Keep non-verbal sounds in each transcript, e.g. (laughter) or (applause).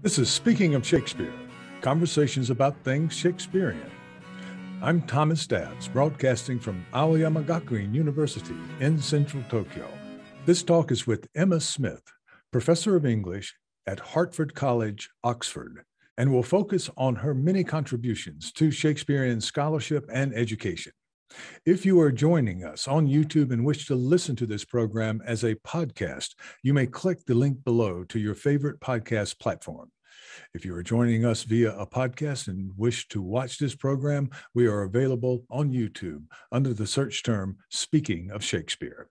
This is Speaking of Shakespeare, conversations about things Shakespearean. I'm Thomas Dabbs, broadcasting from Aoyama Gakuin University in central Tokyo. This talk is with Emma Smith, professor of English at Hertford College, Oxford, and will focus on her many contributions to Shakespearean scholarship and education. If you are joining us on YouTube and wish to listen to this program as a podcast, you may click the link below to your favorite podcast platform. If you are joining us via a podcast and wish to watch this program, we are available on YouTube under the search term Speaking of Shakespeare.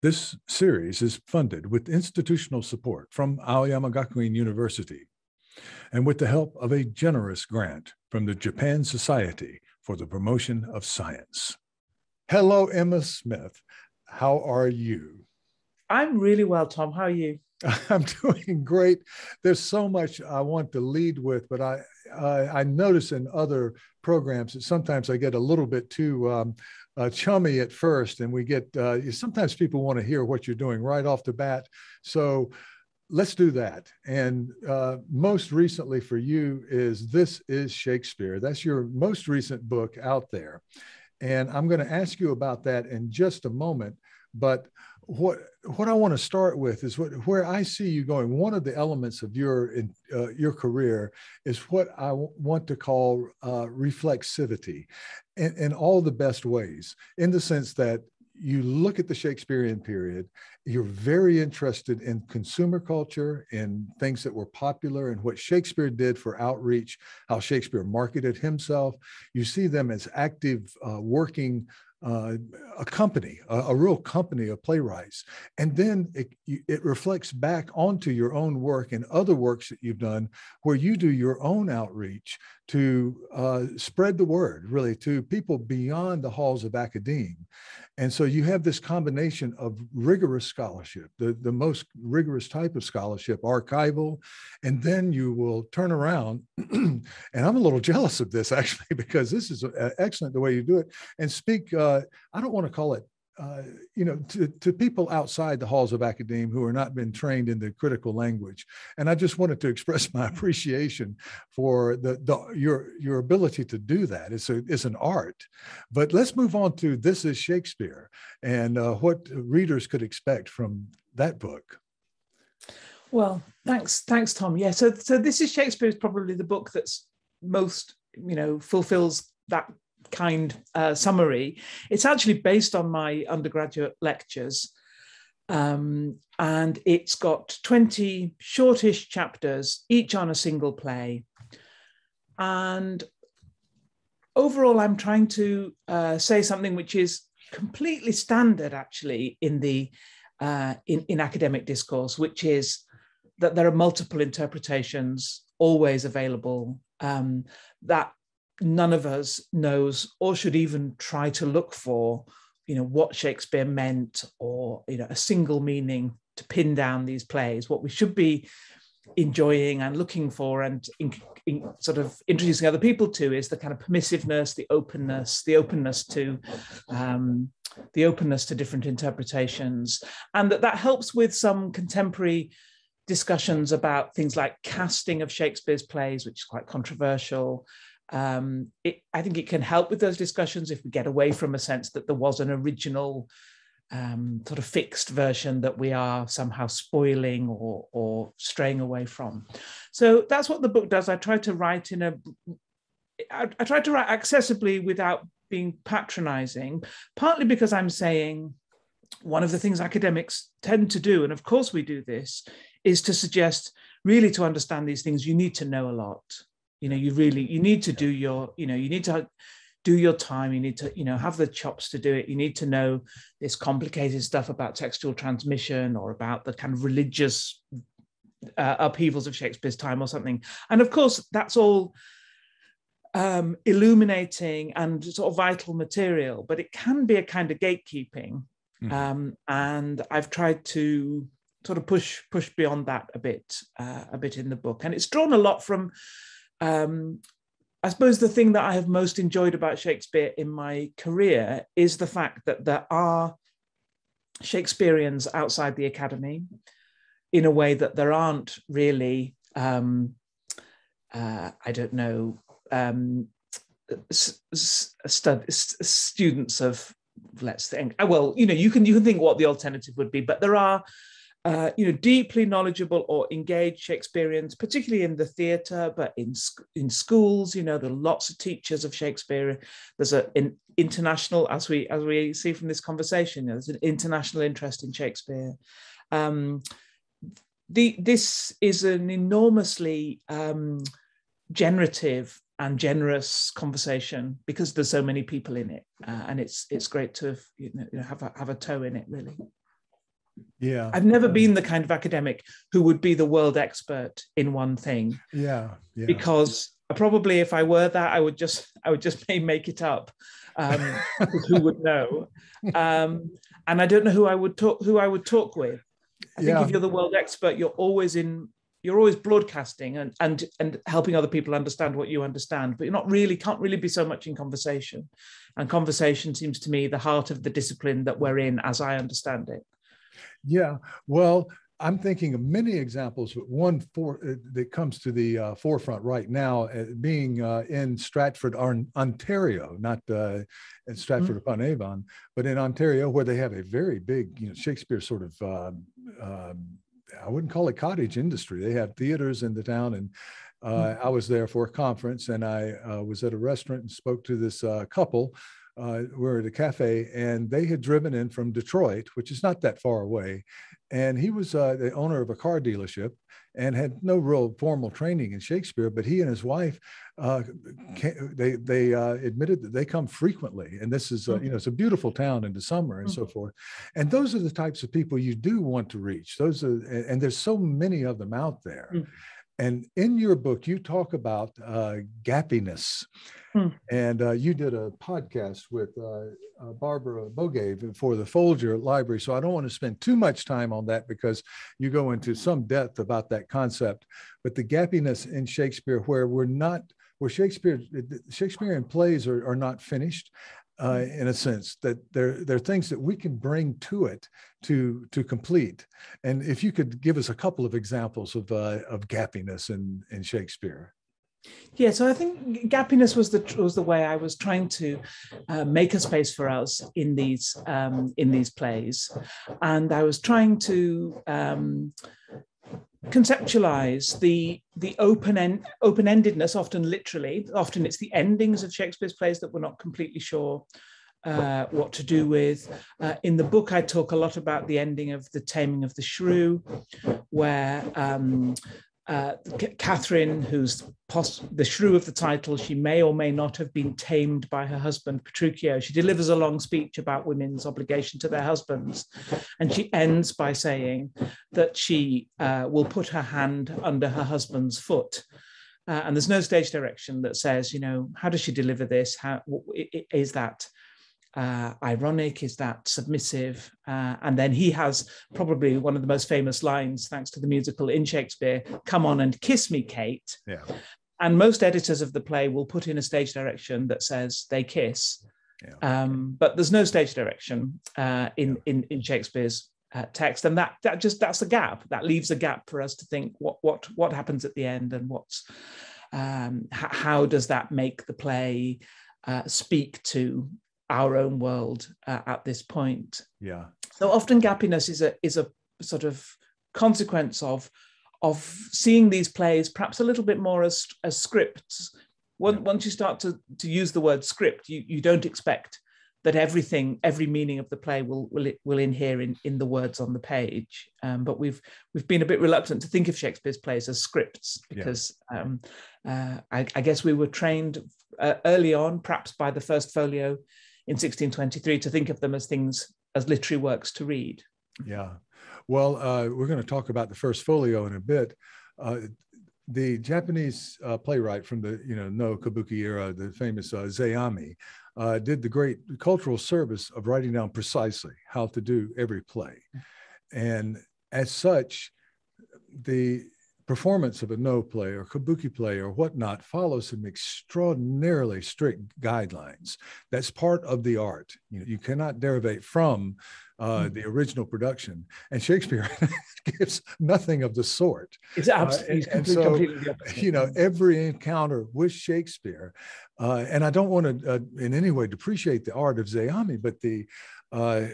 This series is funded with institutional support from Aoyama Gakuin University and with the help of a generous grant from the Japan Society for the Promotion of Science. Hello, Emma Smith. How are you? I'm really well, Tom. How are you? (laughs) I'm doing great. There's so much I want to lead with, but I I, I notice in other programs that sometimes I get a little bit too um, uh, chummy at first, and we get uh, sometimes people want to hear what you're doing right off the bat. So let's do that. And uh, most recently for you is This is Shakespeare. That's your most recent book out there. And I'm going to ask you about that in just a moment. But what what I want to start with is what where I see you going. One of the elements of your uh, your career is what I w- want to call uh, reflexivity, in, in all the best ways. In the sense that you look at the Shakespearean period, you're very interested in consumer culture, in things that were popular, and what Shakespeare did for outreach, how Shakespeare marketed himself. You see them as active, uh, working uh, a company, a, a, real company of playwrights. And then it, it reflects back onto your own work and other works that you've done where you do your own outreach to uh, spread the word really to people beyond the halls of academe. And so you have this combination of rigorous scholarship, the, the most rigorous type of scholarship, archival, and then you will turn around. (clears throat) and I'm a little (laughs) jealous of this actually, (laughs) because this is uh, excellent the way you do it and speak. Uh, I don't want to call it uh, you know, to, to people outside the halls of academia who are not been trained in the critical language. And I just wanted to express my appreciation for the, the your your ability to do that. It's a it's an art. But let's move on to this is Shakespeare and uh, what readers could expect from that book. Well, thanks, thanks, Tom. Yeah, so so this is Shakespeare is probably the book that's most you know fulfills that kind uh, summary. It's actually based on my undergraduate lectures. Um, and it's got 20 shortish chapters, each on a single play. And overall, I'm trying to uh, say something which is completely standard, actually, in the uh, in, in academic discourse, which is that there are multiple interpretations always available. Um, that none of us knows or should even try to look for you know what shakespeare meant or you know a single meaning to pin down these plays what we should be enjoying and looking for and in, in sort of introducing other people to is the kind of permissiveness the openness the openness to um, the openness to different interpretations. And that that helps with some contemporary discussions about things like casting of shakespeare's plays which is quite controversial um, it, I think it can help with those discussions if we get away from a sense that there was an original um, sort of fixed version that we are somehow spoiling or, or straying away from. So that's what the book does. I try to write in a, I, I try to write accessibly without being patronizing, partly because I'm saying one of the things academics tend to do, and of course we do this, is to suggest really to understand these things, you need to know a lot you know you really you need to do your you know you need to do your time you need to you know have the chops to do it. You need to know this complicated stuff about textual transmission or about the kind of religious uh, upheavals of shakespeare's time or something. And of course that's all um, illuminating and sort of vital material but it can be a kind of gatekeeping. Mm. um, and i've tried to sort of push push beyond that a bit uh, a bit in the book. And it's drawn a lot from um, I suppose the thing that I have most enjoyed about Shakespeare in my career is the fact that there are Shakespeareans outside the academy in a way that there aren't really um, uh, I don't know, um, stud- students of let's think. Uh, well, you know, you can you can think what the alternative would be, but there are. Uh, you know, deeply knowledgeable or engaged Shakespeareans, particularly in the theatre, but in in schools. You know, there are lots of teachers of Shakespeare. There's a, an international, as we as we see from this conversation, you know, there's an international interest in Shakespeare. Um, the, this is an enormously um, generative and generous conversation because there's so many people in it, uh, and it's it's great to have, you know, have a, have a toe in it really. Yeah, I've never been the kind of academic who would be the world expert in one thing. Yeah, yeah. because probably if I were that, I would just I would just (laughs) make it up. Um, who would know? (laughs) Um, and I don't know who I would talk who I would talk with. I think yeah. if you're the world expert, you're always in you're always broadcasting and and and helping other people understand what you understand but you're not really can't really be so much in conversation and conversation seems to me the heart of the discipline that we're in as i understand it yeah well i'm thinking of many examples but one for uh, that comes to the uh, forefront right now uh, being uh, in stratford ontario not uh, in stratford mm-hmm. upon avon but in ontario where they have a very big you know shakespeare sort of um, um I wouldn't call it cottage industry. They have theaters in the town, and uh, mm-hmm. I was there for a conference, and I uh, was at a restaurant and spoke to this uh, couple. Uh, we were at a cafe, and they had driven in from Detroit, which is not that far away. And he was uh, the owner of a car dealership and had no real formal training in Shakespeare, but he and his wife, uh, came, they they uh, admitted that they come frequently, and this is uh, you know it's a beautiful town in the summer and so mm-hmm. forth, and those are the types of people you do want to reach. Those are and there's so many of them out there. Mm. And in your book, you talk about uh, gappiness. Hmm. And uh, you did a podcast with uh, uh, Barbara Bogaev for the Folger Library. So I don't want to spend too much time on that because you go into some depth about that concept. But the gappiness in Shakespeare, where we're not, where Shakespeare, Shakespearean plays are, are not finished, uh, in a sense that there, there are things that we can bring to it to to complete and if you could give us a couple of examples of uh, of gappiness in in shakespeare yeah, so I think gappiness was the was the way I was trying to uh, make a space for us in these um, in these plays, and I was trying to um, conceptualize the the open end open endedness often literally often it's the endings of shakespeare's plays that we're not completely sure uh, what to do with. Uh, in the book i talk a lot about the ending of the taming of the shrew where um, uh, Catherine, who's the shrew of the title, she may or may not have been tamed by her husband, Petruchio. She delivers a long speech about women's obligation to their husbands. And she ends by saying that she uh, will put her hand under her husband's foot. Uh, and there's no stage direction that says, you know, how does she deliver this? How is that uh, ironic? Is that submissive? Uh, and then he has probably one of the most famous lines, thanks to the musical in Shakespeare Come on and kiss me, Kate. Yeah. And most editors of the play will put in a stage direction that says they kiss. Yeah. Um, but there's no stage direction uh, in, yeah. in, in Shakespeare's uh, text, and that that just that's a gap. That leaves a gap for us to think what what what happens at the end, and what's um, how does that make the play uh, speak to our own world uh, at this point. Yeah. So often gappiness is a is a sort of consequence of of seeing these plays perhaps a little bit more as as scripts. Once, yeah. once you start to to use the word script, you you don't expect that everything, every meaning of the play will will will inhere in in the words on the page. Um, but we've we've been a bit reluctant to think of Shakespeare's plays as scripts because yeah. um, uh, I, I, guess we were trained uh, early on, perhaps by the first folio in 1623 to think of them as things as literary works to read. Yeah. Well, uh, we're going to talk about the first folio in a bit. Uh, the Japanese uh, playwright from the you know Noh kabuki era, the famous uh, Zeami, uh, did the great cultural service of writing down precisely how to do every play, and as such, the performance of a Noh play or kabuki play or whatnot follows some extraordinarily strict guidelines. That's part of the art. You know, you cannot derivate from uh, hmm. the original production. And Shakespeare (laughs) gives nothing of the sort. It's absolutely, uh, and, and so, you know, every encounter with Shakespeare, uh, and I don't want to uh, in any way depreciate the art of Zeami, but the uh,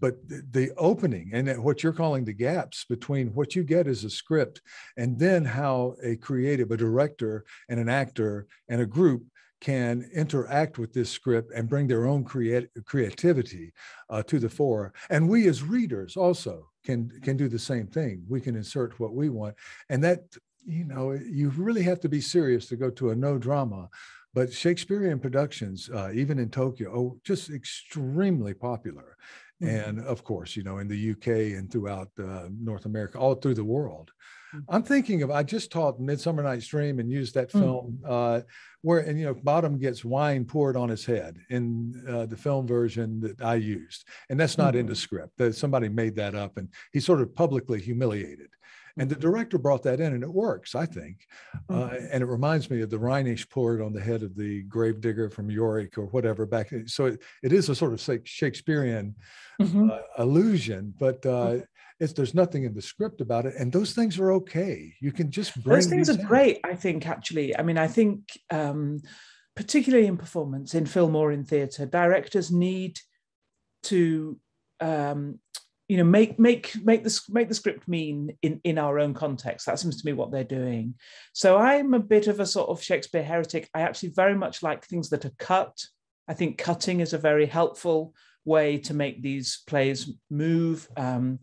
but the opening and what you're calling the gaps between what you get as a script and then how a creative, a director and an actor and a group can interact with this script and bring their own creat- creativity uh, to the fore. And we as readers also can can do the same thing. We can insert what we want, and that you know you really have to be serious to go to a Noh drama. But Shakespearean productions, uh, even in Tokyo, oh, just extremely popular. Mm-hmm. And of course, you know, in the UK and throughout uh, North America, all through the world. Mm-hmm. I'm thinking of, I just taught Midsummer Night's Dream and used that mm. film uh, where, and, you know, Bottom gets wine poured on his head in uh, the film version that I used. And that's not mm-hmm. in the script. That somebody made that up and he's sort of publicly humiliated. And the director brought that in, and it works, I think. Uh, mm-hmm. and it reminds me of the Rhenish poured on the head of the gravedigger from Yorick or whatever back. So it, it is a sort of Shakespearean mm-hmm. uh, illusion, but uh, mm-hmm. it's, there's nothing in the script about it. And those things are okay. You can just bring those things are in. great. I think actually. I mean, I think um, particularly in performance, in film or in theatre, directors need to um, you know make make make the make the script mean in in our own context. That seems to me what they're doing. So i'm a bit of a sort of shakespeare heretic. I actually very much like things that are cut. I think cutting is a very helpful way to make these plays move. Um,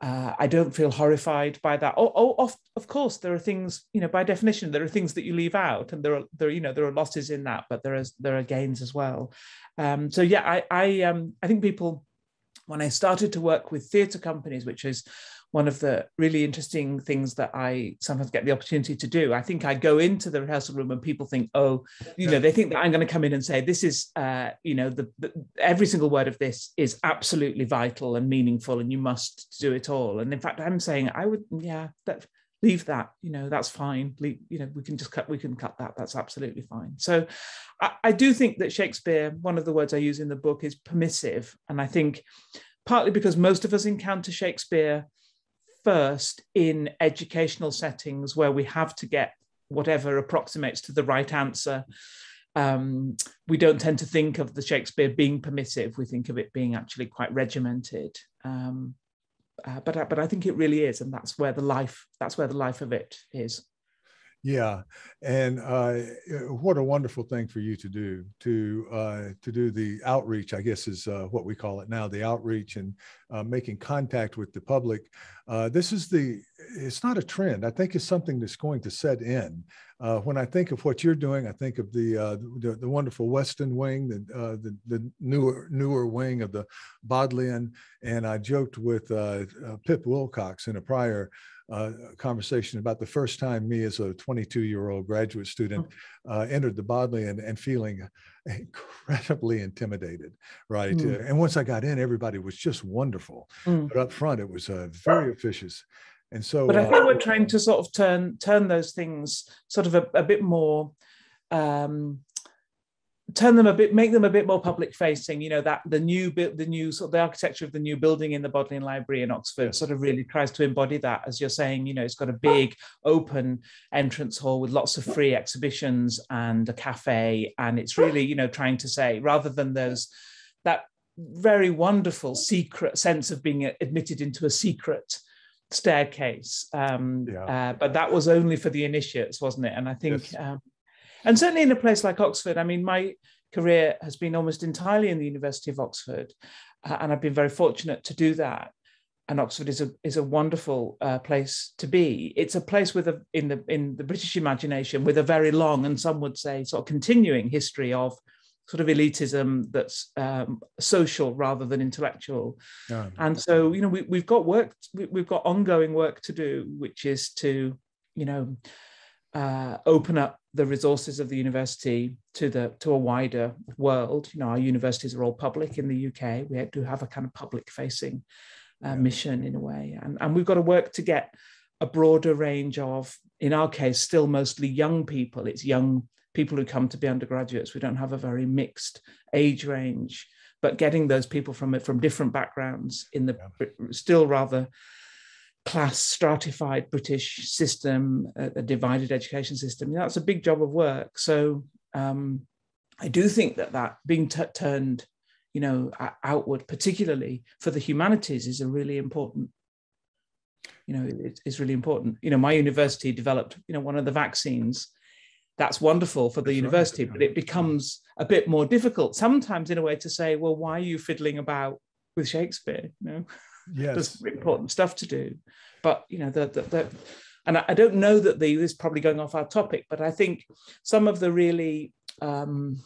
uh, I don't feel horrified by that. Oh, oh of, of course, there are things, you know, by definition, there are things that you leave out, and there are there, you know, there are losses in that, but there is there are gains as well. Um, so yeah, I I um I think people when I started to work with theatre companies, which is one of the really interesting things that I sometimes get the opportunity to do. I think I go into the rehearsal room and people think, oh, you know, they think that I'm going to come in and say, this is, uh, you know, the, the, every single word of this is absolutely vital and meaningful, and you must do it all. And in fact, I'm saying, I would, yeah, that leave that you know that's fine. Leave, you know we can just cut we can cut that. That's absolutely fine. So I, I, do think that shakespeare one of the words i use in the book is permissive. And i think partly because most of us encounter shakespeare first in educational settings where we have to get whatever approximates to the right answer um, we don't tend to think of the shakespeare being permissive. We think of it being actually quite regimented. Um, uh, but but I think it really is, and that's where the life that's where the life of it is. Yeah, and uh, what a wonderful thing for you to do to uh, to do the outreach. I guess is uh, what we call it now, the outreach and uh, making contact with the public. Uh, this is the. It's not a trend. I think it's something that's going to set in. Uh, when I think of what you're doing, I think of the the, the, wonderful Weston wing, the, the, the newer newer wing of the Bodleian, and I joked with Pip Willcox in a prior uh, conversation about the first time me as a 22 year old graduate student hmm. uh, entered the Bodleian and feeling (laughs) incredibly intimidated, right? Mm. Uh, and once I got in, everybody was just wonderful. Mm. But up front, it was uh, very officious. And so, but I think uh, we're trying to sort of turn turn those things sort of a, a bit more um, turn them a bit make them a bit more public facing you know that the new the new sort of the architecture of the new building in the bodleian library in oxford sort of really tries to embody that as you're saying you know it's got a big open entrance hall with lots of free exhibitions and a cafe and it's really you know trying to say rather than those that very wonderful secret sense of being admitted into a secret staircase um, yeah. uh, but that was only for the initiates wasn't it and i think yes. um, and certainly in a place like Oxford, I mean, my career has been almost entirely in the University of Oxford, uh, and I've been very fortunate to do that. And Oxford is a is a wonderful uh, place to be. It's a place with a in the in the British imagination with a very long and some would say sort of continuing history of sort of elitism that's um, social rather than intellectual. Yeah. And so, you know, we, we've got work, we, have got ongoing work to do, which is to, you know, uh, open up the resources of the university to the to a wider world. You know, our universities are all public in the UK. We do have a kind of public facing uh, mission in a way, and and we've got to work to get a broader range of, in our case, still mostly young people. It's young people who come to be undergraduates. We don't have a very mixed age range, but getting those people from from different backgrounds in the yeah. still rather class stratified British system, a, divided education system. That's a big job of work. So um, I do think that that being turned, you know, outward, particularly for the humanities, is a really important. You know, it, it's really important. You know, my university developed, you know, one of the vaccines. That's wonderful for the That's university, right. but it becomes a bit more difficult sometimes in a way to say, well, why are you fiddling about with Shakespeare? You know, yes. there's important stuff to do. But you know, the, the, and I, don't know that the this is probably going off our topic, but I think some of the really um,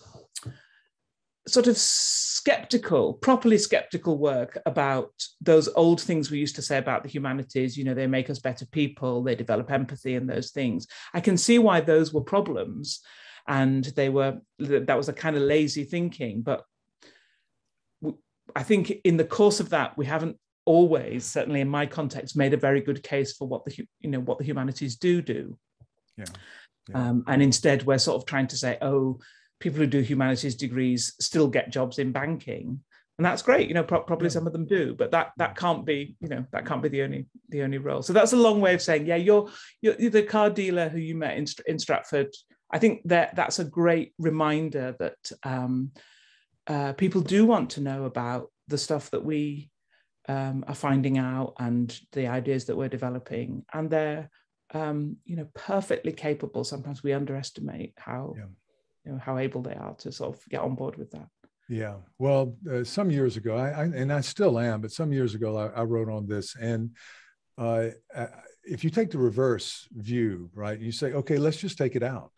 sort of skeptical, properly skeptical work about those old things we used to say about the humanities. You know, they make us better people, they develop empathy and those things. I can see why those were problems, and they were that was a kind of lazy thinking. But I think in the course of that, we haven't always, certainly in my context, made a very good case for what the you know what the humanities do do. Yeah. yeah. Um, and instead, we're sort of trying to say, oh, people who do humanities degrees still get jobs in banking, and that's great. You know, pro- probably yeah. some of them do, but that that can't be you know that can't be the only the only role. So that's a long way of saying, yeah, you're you're, you're the car dealer who you met in, in Stratford. I think that that's a great reminder that um, uh, people do want to know about the stuff that we um, are finding out and the ideas that we're developing, and they're um, you know perfectly capable. Sometimes we underestimate how yeah. you know how able they are to sort of get on board with that. Yeah, well, uh, some years ago, I, I, and I still am, but some years ago, I, I wrote on this, and uh, if you take the reverse view, right, you say, okay, let's just take it out.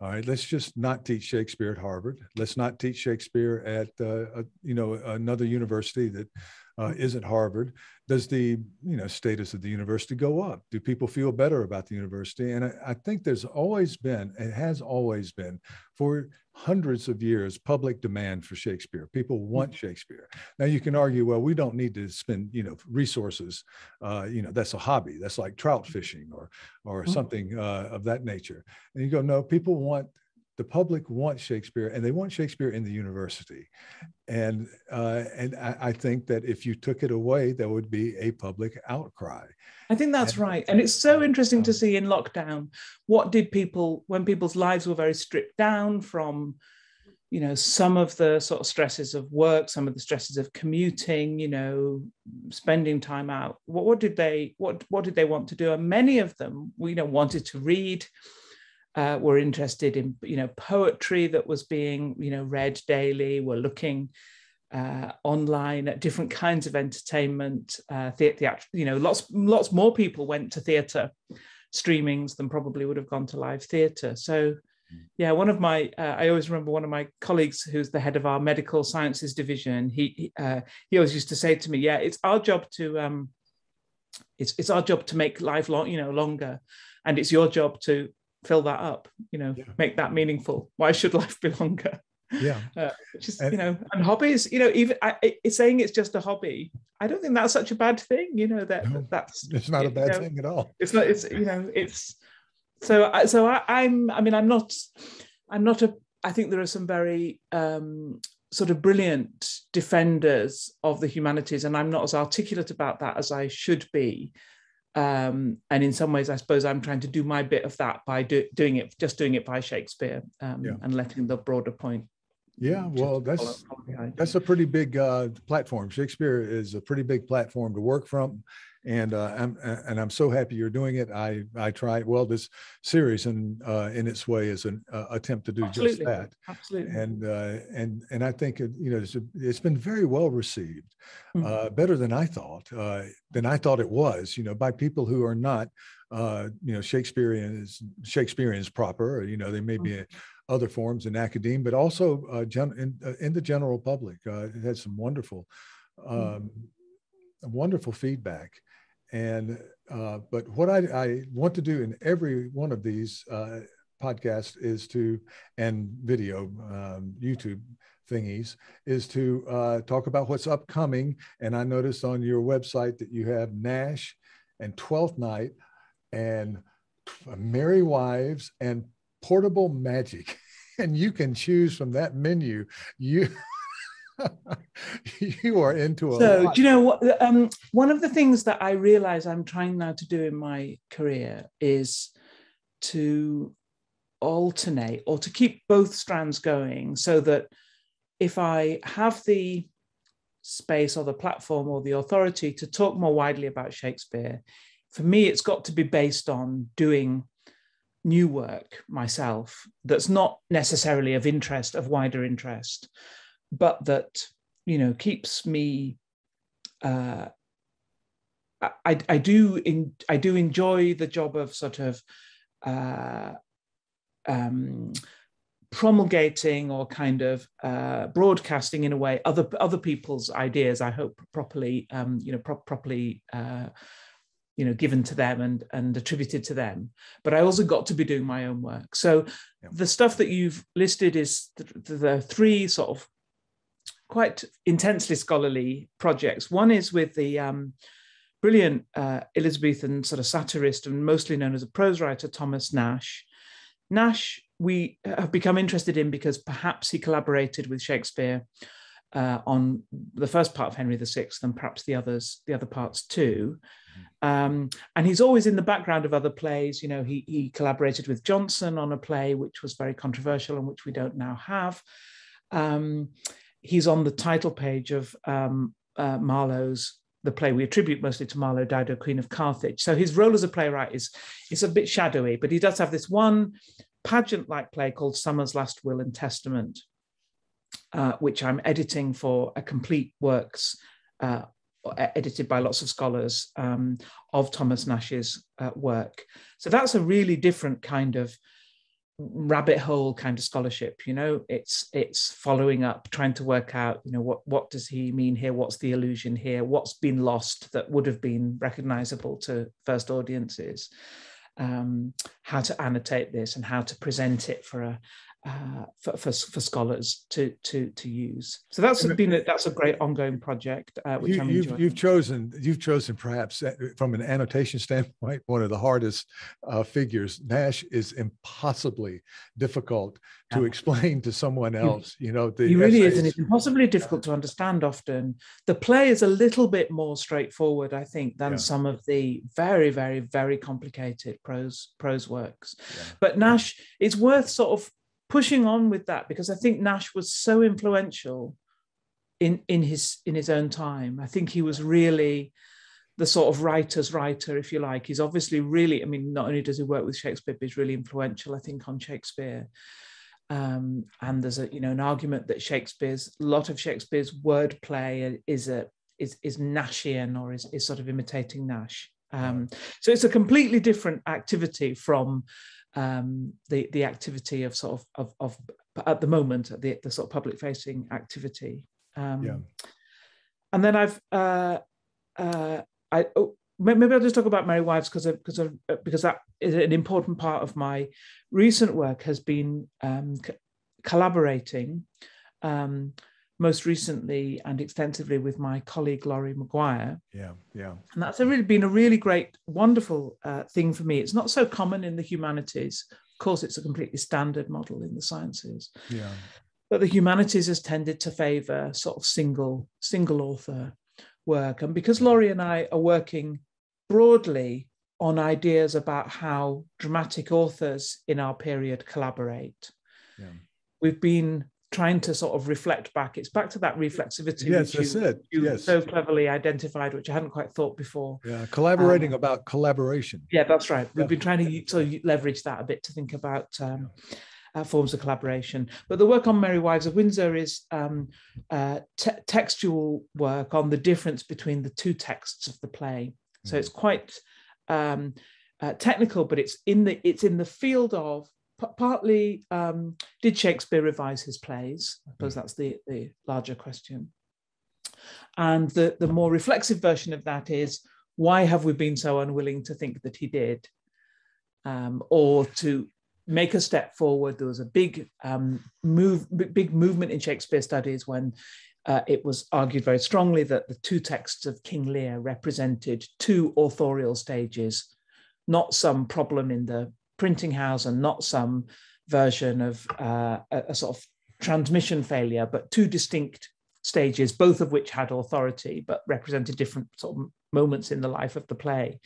All right, let's just not teach Shakespeare at Harvard. Let's not teach Shakespeare at uh, a, you know another university that uh, is at Harvard, does the you know status of the university go up? Do people feel better about the university? And I, I think there's always been, it has always been, for hundreds of years, public demand for Shakespeare. People want mm-hmm. Shakespeare. Now you can argue, well, we don't need to spend you know resources. Uh, you know that's a hobby. That's like trout fishing or or mm-hmm. something uh, of that nature. And you go, no, people want the public wants Shakespeare and they want Shakespeare in the university. And, uh, and I, I, think that if you took it away, there would be a public outcry. I think that's and, right. And it's so interesting to see in lockdown, what did people, when people's lives were very stripped down from, you know, some of the sort of stresses of work, some of the stresses of commuting, you know, spending time out, what, what did they, what, what did they want to do? And many of them, you know, wanted to read, uh, were interested in you know poetry that was being you know read daily we were looking uh, online at different kinds of entertainment uh, theatre you know lots lots more people went to theatre streamings than probably would have gone to live theatre so yeah one of my uh, i always remember one of my colleagues who's the head of our medical sciences division he uh, he always used to say to me yeah it's our job to um it's, it's our job to make life long you know longer and it's your job to fill that up you know yeah. make that meaningful. Why should life be longer? Yeah. (laughs) Uh, just and, you know and hobbies you know even I, saying it's just a hobby. I don't think that's such a bad thing you know that no, that's it's not a bad know, thing at all. it's not it's you know it's so so I, i'm i mean i'm not i'm not a i think there are some very um sort of brilliant defenders of the humanities and i'm not as articulate about that as i should be um, and in some ways, I suppose I'm trying to do my bit of that by do, doing it, just doing it by Shakespeare um, yeah. and letting the broader point. Yeah, well, that's that's a pretty big uh, platform. Shakespeare is a pretty big platform to work from, and uh, I'm and I'm so happy you're doing it. I I try well this series and uh, in its way is an uh, attempt to do Absolutely. just that. Absolutely. And uh, and and I think it, you know it's, it's been very well received, mm-hmm. better than I thought uh, than I thought it was. You know, by people who are not uh, you know Shakespearean is Shakespeareans proper. Or, you know, they may be. Mm-hmm. Other forms in academia, but also gen- in, in the general public. it had some wonderful um, wonderful feedback. And uh, but what I, I, want to do in every one of these uh, podcasts is to and video um, YouTube thingies is to uh, talk about what's upcoming. And I noticed on your website that you have Nashe and Twelfth Night. and Merry Wives and Portable Magic. (laughs) And you can choose from that menu. You (laughs) you are into a so lot. do you know what um, one of the things that i realize i'm trying now to do in my career is to alternate or to keep both strands going so that if i have the space or the platform or the authority to talk more widely about shakespeare for me it's got to be based on doing new work myself that's not necessarily of interest of wider interest but that you know keeps me uh, I, I do in, I do enjoy the job of sort of uh, um, promulgating or kind of uh, broadcasting in a way other other people's ideas. I hope properly um, you know pro- properly uh, you know given to them and and attributed to them. But I also got to be doing my own work. So yeah. the stuff that you've listed is the, the three sort of quite intensely scholarly projects. One is with the um, brilliant uh, Elizabethan sort of satirist and mostly known as a prose writer, Thomas Nashe Nashe we have become interested in because perhaps he collaborated with Shakespeare uh, on the first part of Henry VI and perhaps the others, the other parts too. Mm-hmm. Um, and he's always in the background of other plays. You know, he, he collaborated with Jonson on a play which was very controversial and which we don't now have. Um, he's on the title page of um, uh, Marlowe's the play we attribute mostly to Marlowe, Dido, Queen of Carthage. So his role as a playwright is is a bit shadowy, but he does have this one pageant-like play called Summer's Last Will and Testament, uh, which I'm editing for a complete works uh, edited by lots of scholars um, of Thomas Nashe's uh, work. So that's a really different kind of rabbit hole kind of scholarship you know? It's it's following up trying to work out you know what what does he mean here? What's the illusion here? What's been lost that would have been recognizable to first audiences? Um, how to annotate this and how to present it for a, uh, for, for, for, scholars to to to use. So that's been a, that's a great ongoing project, uh, which you, I'm you've. You've chosen you've chosen perhaps uh, from an annotation (laughs) standpoint one of the hardest uh, figures. Nashe is impossibly difficult to yeah. explain to someone else. You know, the he really essays. is, and it's impossibly difficult to understand. Often, the play is a little bit more straightforward, I think, than yeah. some of the very, very, very complicated prose prose works. Yeah. But Nashe, it's worth sort of pushing on with that because I think Nashe was so influential in in his in his own time. I think he was really the sort of writer's writer, if you like. He's obviously really, I mean, not only does he work with Shakespeare, but he's really influential, I think, on Shakespeare. Um, and there's a you know an argument that Shakespeare's a lot of Shakespeare's wordplay is a is is Nashian or is, is sort of imitating Nashe. Um, so it's a completely different activity from um, the the activity of sort of of, of at the moment the, the sort of public facing activity. Um, yeah. And then I've uh, uh, I oh, maybe I'll just talk about Merry Wives because because because that is an important part of my recent work has been um, co- collaborating um, most recently and extensively with my colleague Laurie Maguire. Yeah, yeah. And that's really been a really great, wonderful uh, thing for me. It's not so common in the humanities. Of course, it's a completely standard model in the sciences. Yeah. But the humanities has tended to favour sort of single, single author work. And because Laurie and I are working broadly on ideas about how dramatic authors in our period collaborate, yeah. we've been trying to sort of reflect back. It's back to that reflexivity. Yes, that's you, it. You yes. so cleverly identified, which I hadn't quite thought before. Yeah, collaborating um, about collaboration. Yeah, that's right. We've yeah. been trying to sort of leverage that a bit to think about um, uh, forms of collaboration. But the work on Merry Wives of Windsor is um, uh, te- textual work on the difference between the two texts of the play. Mm. So it's quite um, uh, technical, but it's in the it's in the field of partly um, did Shakespeare revise his plays? I suppose mm. that's the, the larger question. And the, the more reflexive version of that is why have we been so unwilling to think that he did? Um, or to make a step forward, there was a big um, move, big movement in Shakespeare studies when uh, it was argued very strongly that the two texts of King Lear represented two authorial stages not some problem in the printing house and not some version of uh, a, a, sort of transmission failure, but two distinct stages, both of which had authority but represented different sort of moments in the life of the play.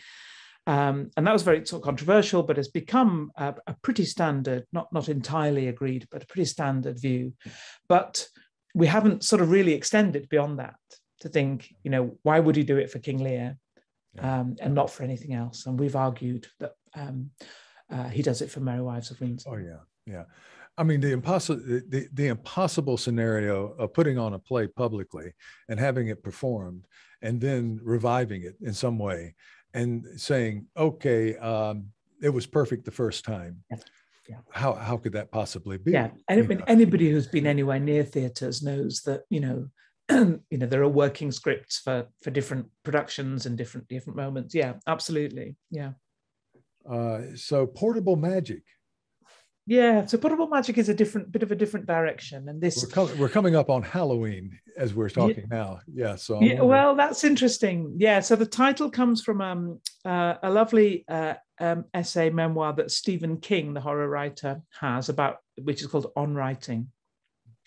Um, and that was very sort of controversial, but has become a, a, pretty standard, not, not entirely agreed, but a pretty standard view. But we haven't sort of really extended beyond that to think, you know, why would he do it for King Lear um, and not for anything else? And we've argued that um, uh, he does it for Merry Wives of Windsor. Oh yeah, yeah. I mean, the impossible the, the impossible scenario of putting on a play publicly and having it performed, and then reviving it in some way, and saying, "Okay, um, it was perfect the first time." Yeah. Yeah. How how could that possibly be? Yeah, I anybody, anybody who's been anywhere near theatres knows that you know (clears throat) you know there are working scripts for for different productions and different different moments yeah absolutely yeah uh, so portable magic. Yeah so portable magic is a different bit of a different direction and this we're, com- we're coming up on halloween as we're talking yeah, now. Yeah so yeah, well that's interesting. Yeah so the title comes from um, uh, a lovely uh, um, essay memoir that stephen king the horror writer has about which is called on writing.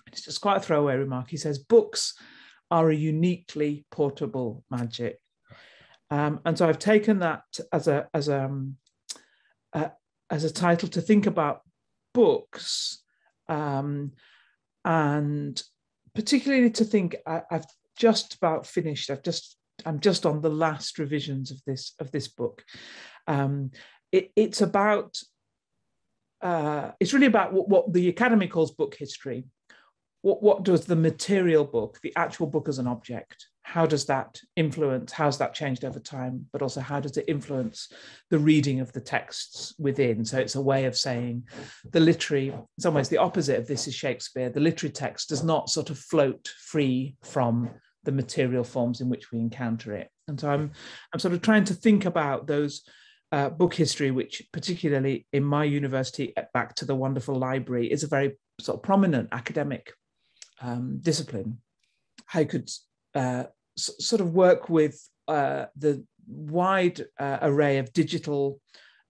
It's just quite a throwaway remark. He says, books are a uniquely portable magic. Um, and so I've taken that as a, as, a, um, uh, as a title to think about books um, and particularly to think I, have just about finished. I've just I'm just on the last revisions of this of this book. Um, it, it's about uh, it's really about what, what, the Academy calls book history, what, what does the material book, the actual book as an object, how does that influence, how's that changed over time, but also how does it influence the reading of the texts within? So it's a way of saying the literary, in some ways, the opposite of this is Shakespeare. The literary text does not sort of float free from the material forms in which we encounter it. And so I'm, I'm sort of trying to think about those uh, book history, which particularly in my university, back to the wonderful library, is a very sort of prominent academic um, discipline, how could uh, s- sort of work with uh, the wide uh, array of digital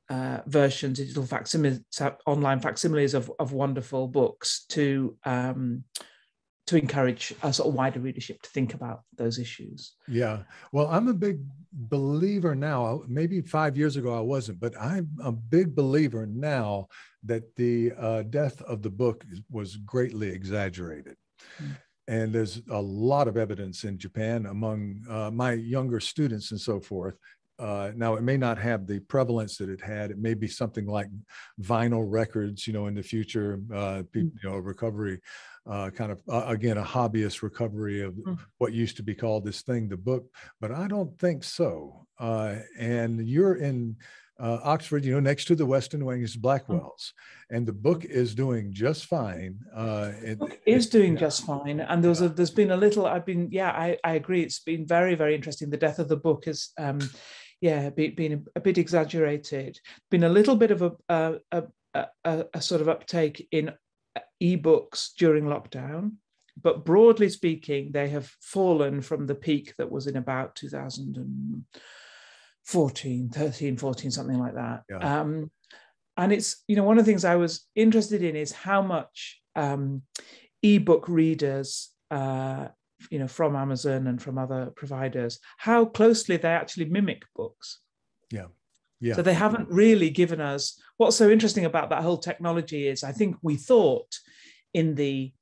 uh, versions, digital facsimiles, online facsimiles of, of wonderful books to um, to encourage a sort of wider readership to think about those issues. Yeah. Well, I'm a big believer now. Maybe five years ago I wasn't, but I'm a big believer now that the uh, death of the book was greatly exaggerated. And there's a lot of evidence in Japan among uh, my younger students and so forth. Uh, now, it may not have the prevalence that it had. It may be something like vinyl records, you know, in the future, uh, mm. you know, recovery, uh, kind of, uh, again, a hobbyist recovery of mm. what used to be called this thing, the book. But I don't think so. Uh, and you're in uh, Oxford, you know, next to the Weston Wing is Blackwell's, and the book is doing just fine. Uh, it, is doing just fine, and there's a there's been a little. I've been yeah, I, I agree. It's been very very interesting. The death of the book has um, yeah been, been a, a bit exaggerated. Been a little bit of a a, a, a, a sort of uptake in ebooks during lockdown but broadly speaking, they have fallen from the peak that was in about 2000 and 14, 13, 14, something like that. Yeah. Um, and it's, you know, one of the things I was interested in is how much um, ebook readers, uh, you know, from Amazon and from other providers, how closely they actually mimic books. Yeah. Yeah. So they haven't really given us what's so interesting about that whole technology is I think we thought in the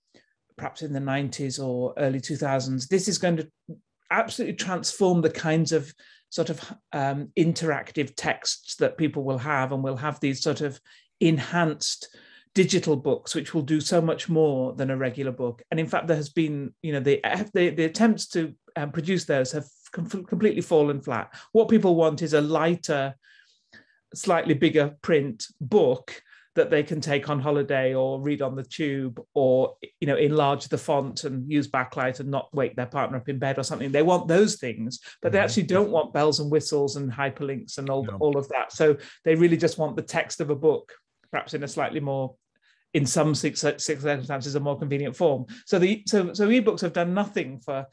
perhaps in the 90s or early 2000s, this is going to absolutely transform the kinds of sort of um, interactive texts that people will have, and we'll have these sort of enhanced digital books, which will do so much more than a regular book. And in fact, there has been, you know, the the, the attempts to um, produce those have com- completely fallen flat. What people want is a lighter, slightly bigger print book that they can take on holiday or read on the tube or you know enlarge the font and use backlight and not wake their partner up in bed or something they want those things but they mm-hmm. actually don't want bells and whistles and hyperlinks and all, no. all of that so they really just want the text of a book perhaps in a slightly more in some circumstances a more convenient form so the so so ebooks have done nothing for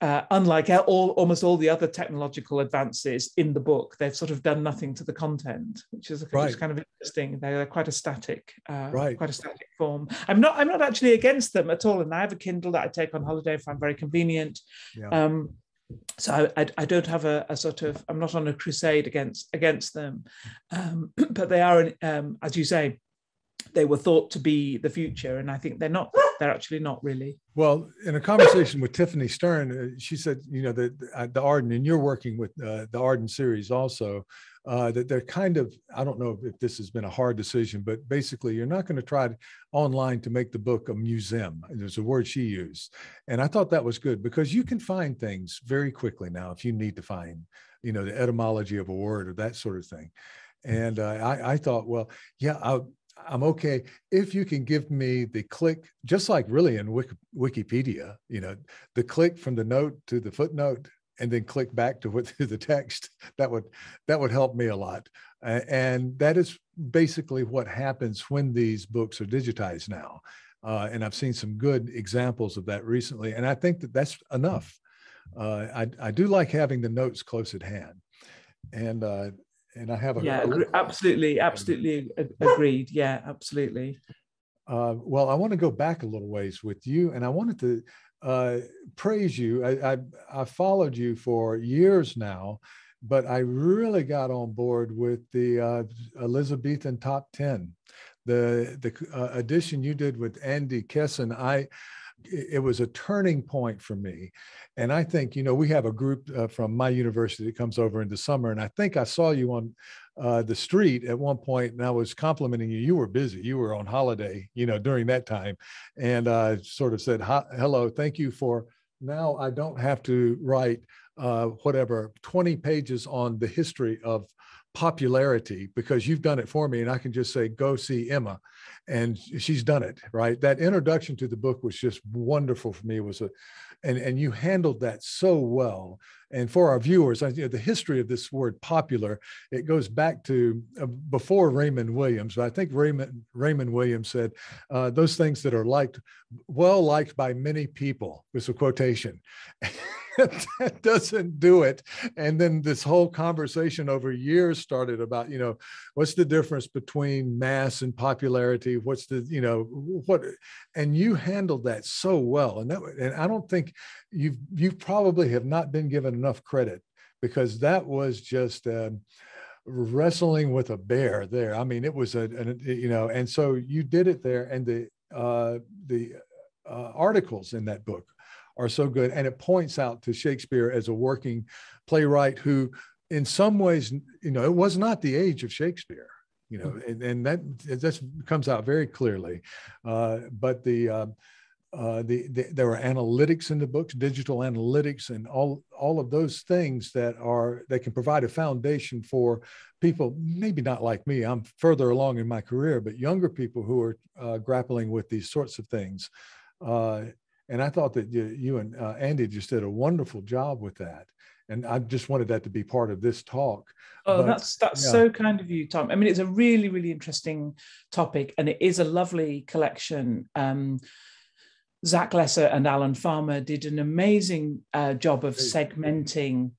uh, unlike all almost all the other technological advances in the book, they've sort of done nothing to the content, which is, right. which is kind of interesting. They're, they're quite a static, uh, right. quite a static form. I'm not I'm not actually against them at all, and I have a Kindle that I take on holiday if I'm very convenient. Yeah. Um, so I, I, don't have a, a, sort of I'm not on a crusade against against them, um, (clears throat) but they are, um, as you say, they were thought to be the future, and I think they're not. They're actually not really. Well, in a conversation with Tiffany Stern, uh, she said, you know, the uh, the Arden, and you're working with uh, the Arden series also. Uh, that they're kind of I don't know if this has been a hard decision, but basically you're not going to try online to make the book a museum. There's a word she used, and I thought that was good because you can find things very quickly now if you need to find, you know, the etymology of a word or that sort of thing. And uh, I, I, thought, well, yeah, I, I'm okay if you can give me the click, just like really in Wiki, Wikipedia, you know, the click from the note to the footnote, and then click back to what (laughs) to the text. That would that would help me a lot, uh, and that is basically what happens when these books are digitized now. Uh, and I've seen some good examples of that recently, and I think that that's enough. Uh, I, I do like having the notes close at hand, and uh, and I have a yeah, a, absolutely, (laughs) absolutely agreed. Yeah, absolutely. Uh, well, I want to go back a little ways with you, and I wanted to uh, praise you. I, I, I followed you for years now, but I really got on board with the uh, Elizabethan top ten, the the uh, edition you did with Andy Kesson. I it was a turning point for me. And I think, you know, we have a group uh, from my university that comes over in the summer. And I think I saw you on uh, the street at one point and I was complimenting you. You were busy, you were on holiday, you know, during that time. And I sort of said, hello, thank you for now I don't have to write uh, whatever 20 pages on the history of popularity because you've done it for me and I can just say go see Emma. And she's done it right? That introduction to the book was just wonderful for me. It was a and and you handled that so well and for our viewers you know, the history of this word popular it goes back to uh, before raymond williams but i think raymond raymond williams said uh, those things that are liked well liked by many people was a quotation (laughs) that doesn't do it. And then this whole conversation over years started about, you know, what's the difference between mass and popularity? What's the, you know, what, and you handled that so well. And that, and I don't think you've, you probably have not been given enough credit because that was just, um, wrestling with a bear there. I mean, it was a, a, you know, and so you did it there, and the uh, the uh, articles in that book are so good. And it points out to Shakespeare as a working playwright who, in some ways, you know, it was not the age of Shakespeare, you know, and, and that that comes out very clearly. Uh, but the, uh, the, the, there are analytics in the books, digital analytics, and all all of those things that are that can provide a foundation for people. Maybe not like me; I'm further along in my career, but younger people who are uh, grappling with these sorts of things. Uh, and I thought that you, you and uh, Andy just did a wonderful job with that. And I just wanted that to be part of this talk. Oh, but, that's that's yeah. so kind of you, Tom. I mean, it's a really, really interesting topic, and it is a lovely collection. Um, Zach Lesser and Alan Farmer did an amazing uh, job of segmenting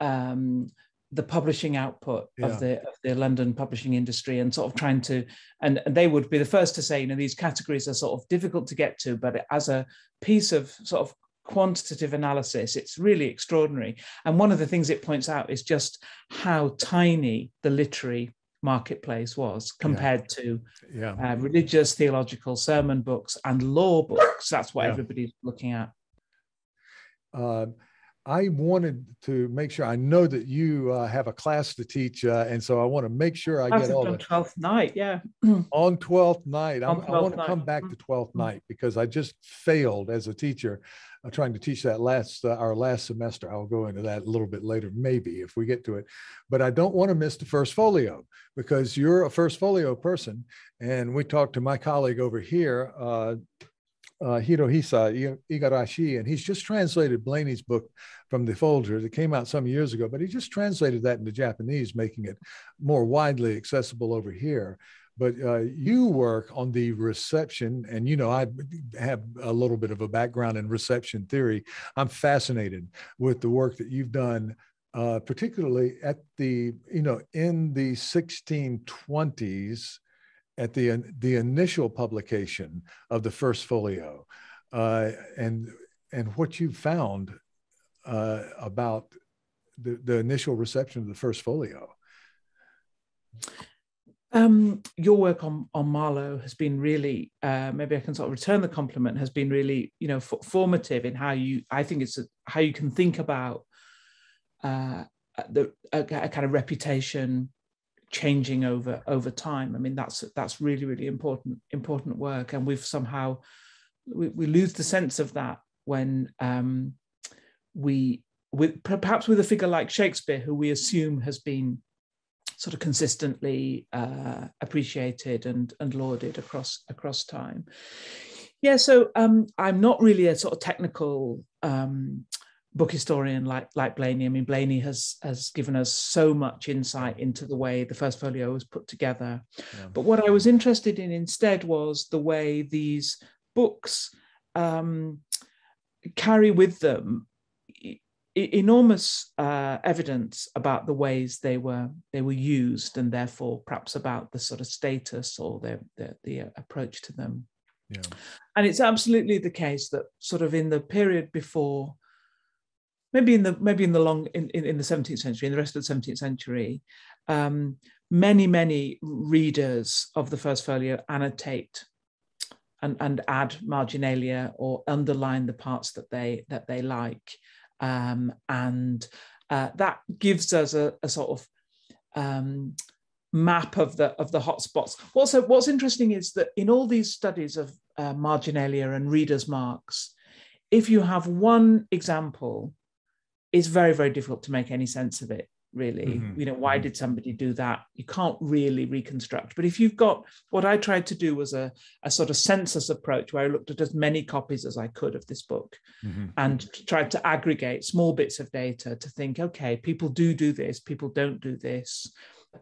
um, the publishing output yeah. of the of the London publishing industry and sort of trying to and, and they would be the first to say you know these categories are sort of difficult to get to but as a piece of sort of quantitative analysis it's really extraordinary and one of the things it points out is just how tiny the literary marketplace was compared yeah. to yeah. Uh, religious theological sermon books and law books that's what everybody's looking at uh, I wanted to make sure I know that you uh, have a class to teach, uh, and so I want to make sure I get all (clears throat) on twelfth night. Yeah, on twelfth night, 12th i want to come back to twelfth mm-hmm. night because I just failed as a teacher uh, trying to teach that last uh, our last semester. I'll go into that a little bit later, maybe if we get to it. But I don't want to miss the first folio because you're a first folio person, and we talked to my colleague over here uh, uh, Hirohisa Igarashi, and he's just translated Blayney's book from the Folgers. that came out some years ago, but he just translated that into Japanese, making it more widely accessible over here. But uh, you work on the reception, and you know I have a little bit of a background in reception theory. I'm fascinated with the work that you've done, uh, particularly at the you know in the 1620s, at the the initial publication of the first folio, uh, and and what you found uh, about the, the initial reception of the first folio. Um, your work on on Marlowe has been really uh, maybe I can sort of return the compliment has been really you know f- formative in how you I think it's a, how you can think about uh, the a, a, kind of reputation changing over over time. I mean that's that's really really important important work, and we've somehow we, we lose the sense of that when um, we with perhaps with a figure like Shakespeare, who we assume has been sort of consistently uh, appreciated and, and lauded across across time. Yeah, so um, I'm not really a sort of technical um, book historian like like Blayney. I mean, Blayney has has given us so much insight into the way the first folio was put together. Yeah. But what I was interested in instead was the way these books um, carry with them enormous uh, evidence about the ways they were they were used, and therefore perhaps about the sort of status or the the, the approach to them. Yeah. And it's absolutely the case that sort of in the period before, maybe in the maybe in the long in, in, in the 17th century, in the rest of the 17th century, um, many many readers of the first folio annotate and, and add marginalia or underline the parts that they that they like um, and uh, that gives us a, a sort of um, map of the of the hotspots. What's what's interesting is that in all these studies of uh, marginalia and readers' marks, if you have one example, it's very very difficult to make any sense of it really mm-hmm. you know why mm-hmm. did somebody do that you can't really reconstruct but if you've got what i tried to do was a, a sort of census approach where i looked at as many copies as i could of this book mm-hmm. and tried to aggregate small bits of data to think okay people do do this people don't do this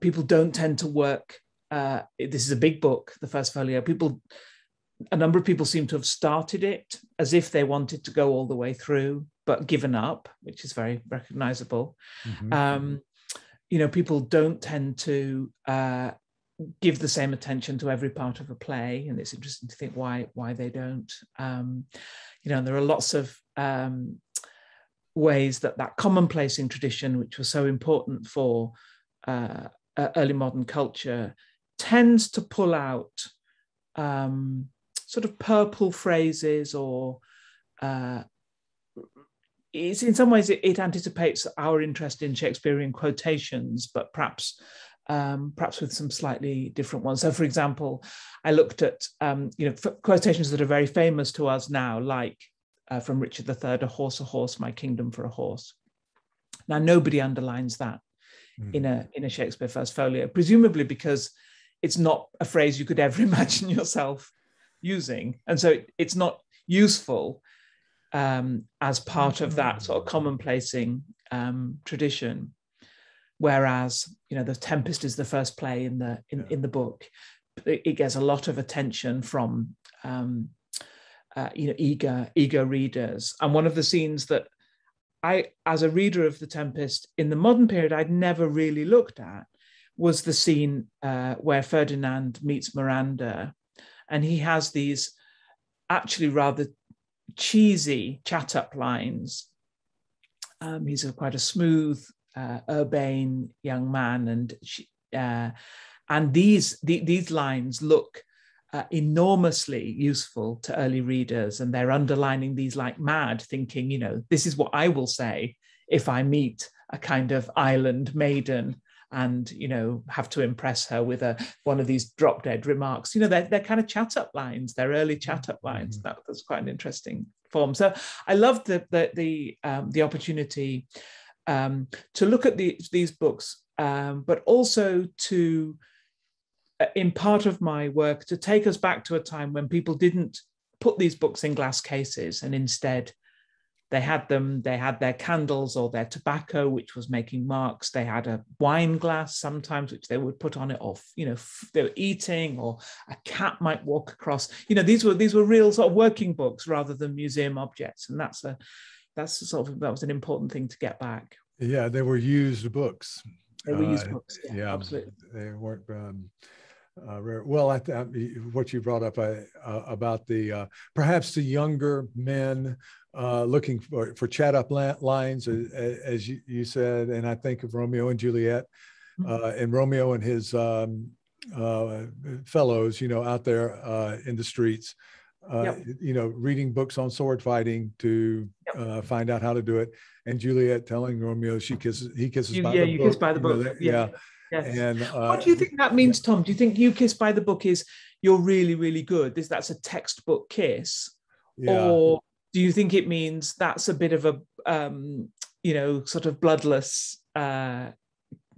people don't tend to work uh, this is a big book the first folio people a number of people seem to have started it as if they wanted to go all the way through but given up, which is very recognizable. Mm-hmm. Um, you know, people don't tend to uh, give the same attention to every part of a play, and it's interesting to think why why they don't. Um, you know, there are lots of um, ways that that commonplacing tradition, which was so important for uh, early modern culture, tends to pull out um, sort of purple phrases or uh, it's in some ways it, it, anticipates our interest in Shakespearean quotations, but perhaps um, perhaps with some slightly different ones. So, for example, I looked at um, you know quotations that are very famous to us now, like uh, from Richard III, "A horse, a horse, my kingdom for a horse." Now, nobody underlines that mm. in a in a Shakespeare first folio, presumably because it's not a phrase you could ever (laughs) imagine yourself using, and so it's not useful um, as part of that sort of commonplacing um, tradition. Whereas, you know, the Tempest is the first play in the in, in the book. It, it, gets a lot of attention from um, uh, you know eager eager readers. And one of the scenes that I, as a reader of the Tempest in the modern period, I'd never really looked at was the scene uh, where Ferdinand meets Miranda, and he has these actually rather cheesy chat up lines. Um, he's a, quite a smooth, uh, urbane young man, and she, uh, and these the, these lines look uh, enormously useful to early readers, and they're underlining these like mad, thinking, you know, this is what I will say if I meet a kind of island maiden and you know have to impress her with a one of these drop dead remarks. You know they're, they're kind of chat up lines they're early chat up lines. Mm-hmm. that, that's quite an interesting form. So i love the the the, um, the opportunity um, to look at the, these books um, but also to uh, in part of my work to take us back to a time when people didn't put these books in glass cases and instead they had them they had their candles or their tobacco which was making marks. They had a wine glass sometimes which they would put on it or you know they were eating or a cat might walk across. You know these were these were real sort of working books rather than museum objects and that's a that's sort of that was an important thing to get back. Yeah they were used books. They were used uh, books yeah, yeah absolutely. they weren't um, uh, rare. well, I th- what you brought up uh, uh, about the uh, perhaps the younger men uh, looking for, for chat up lines, as, as you, you, said, and I think of Romeo and Juliet, mm-hmm. uh, and Romeo and his um, fellows, you know, out there in the streets. Yep. You know, reading books on sword fighting to yep. find out how to do it, and Juliet telling Romeo she kisses, he kisses you, by yeah, the you book. kiss by the book. You know, yeah. yeah Yes. And uh, what do you think that means, Tom? Do you think you kiss by the book is you're really, really good? Is that's a textbook kiss, yeah. or do you think it means that's a bit of a um, you know sort of bloodless uh,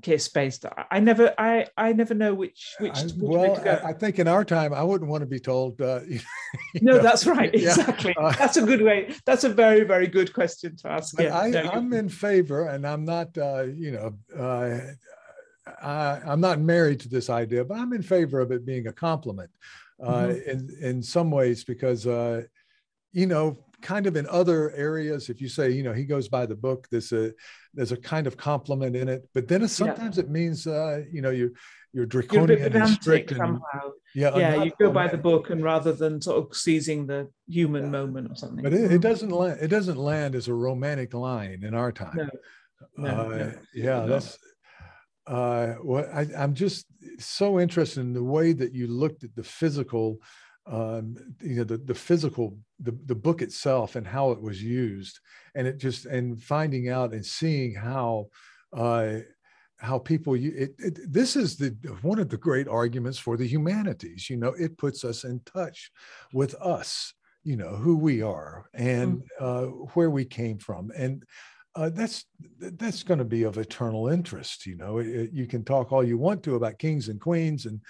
kiss based? I never, I, I never know which which. I, well, I, I, think in our time, I wouldn't want to be told. Uh, (laughs) no, know, that's right. Exactly. Yeah. Uh, that's a good way. That's a very, very good question to ask. Yeah, I, am in favor, and I'm not. Uh, you know, uh, I, am not married to this idea, but I'm in favor of it being a compliment uh, mm-hmm. in in some ways because uh, you know, kind of in other areas, if you say you know he goes by the book, there's a there's a kind of compliment in it, but then sometimes yeah. it means uh, you know you you're draconian you're and strict and, somehow. Yeah, yeah, you go by the book and rather than sort of seizing the human yeah. moment or something. But it, it, mm-hmm. doesn't land. It doesn't land as a romantic line in our time. No. No, uh, no, yeah, that's uh, well, I, am just so interested in the way that you looked at the physical, um, you know, the, the physical, the, the book itself and how it was used. And it just, and finding out and seeing how, uh, how people it, it, this is the one of the great arguments for the humanities you know it puts us in touch with us you know who we are and mm. uh, where we came from and uh, that's that's going to be of eternal interest. You know, it, you can talk all you want to about kings and queens and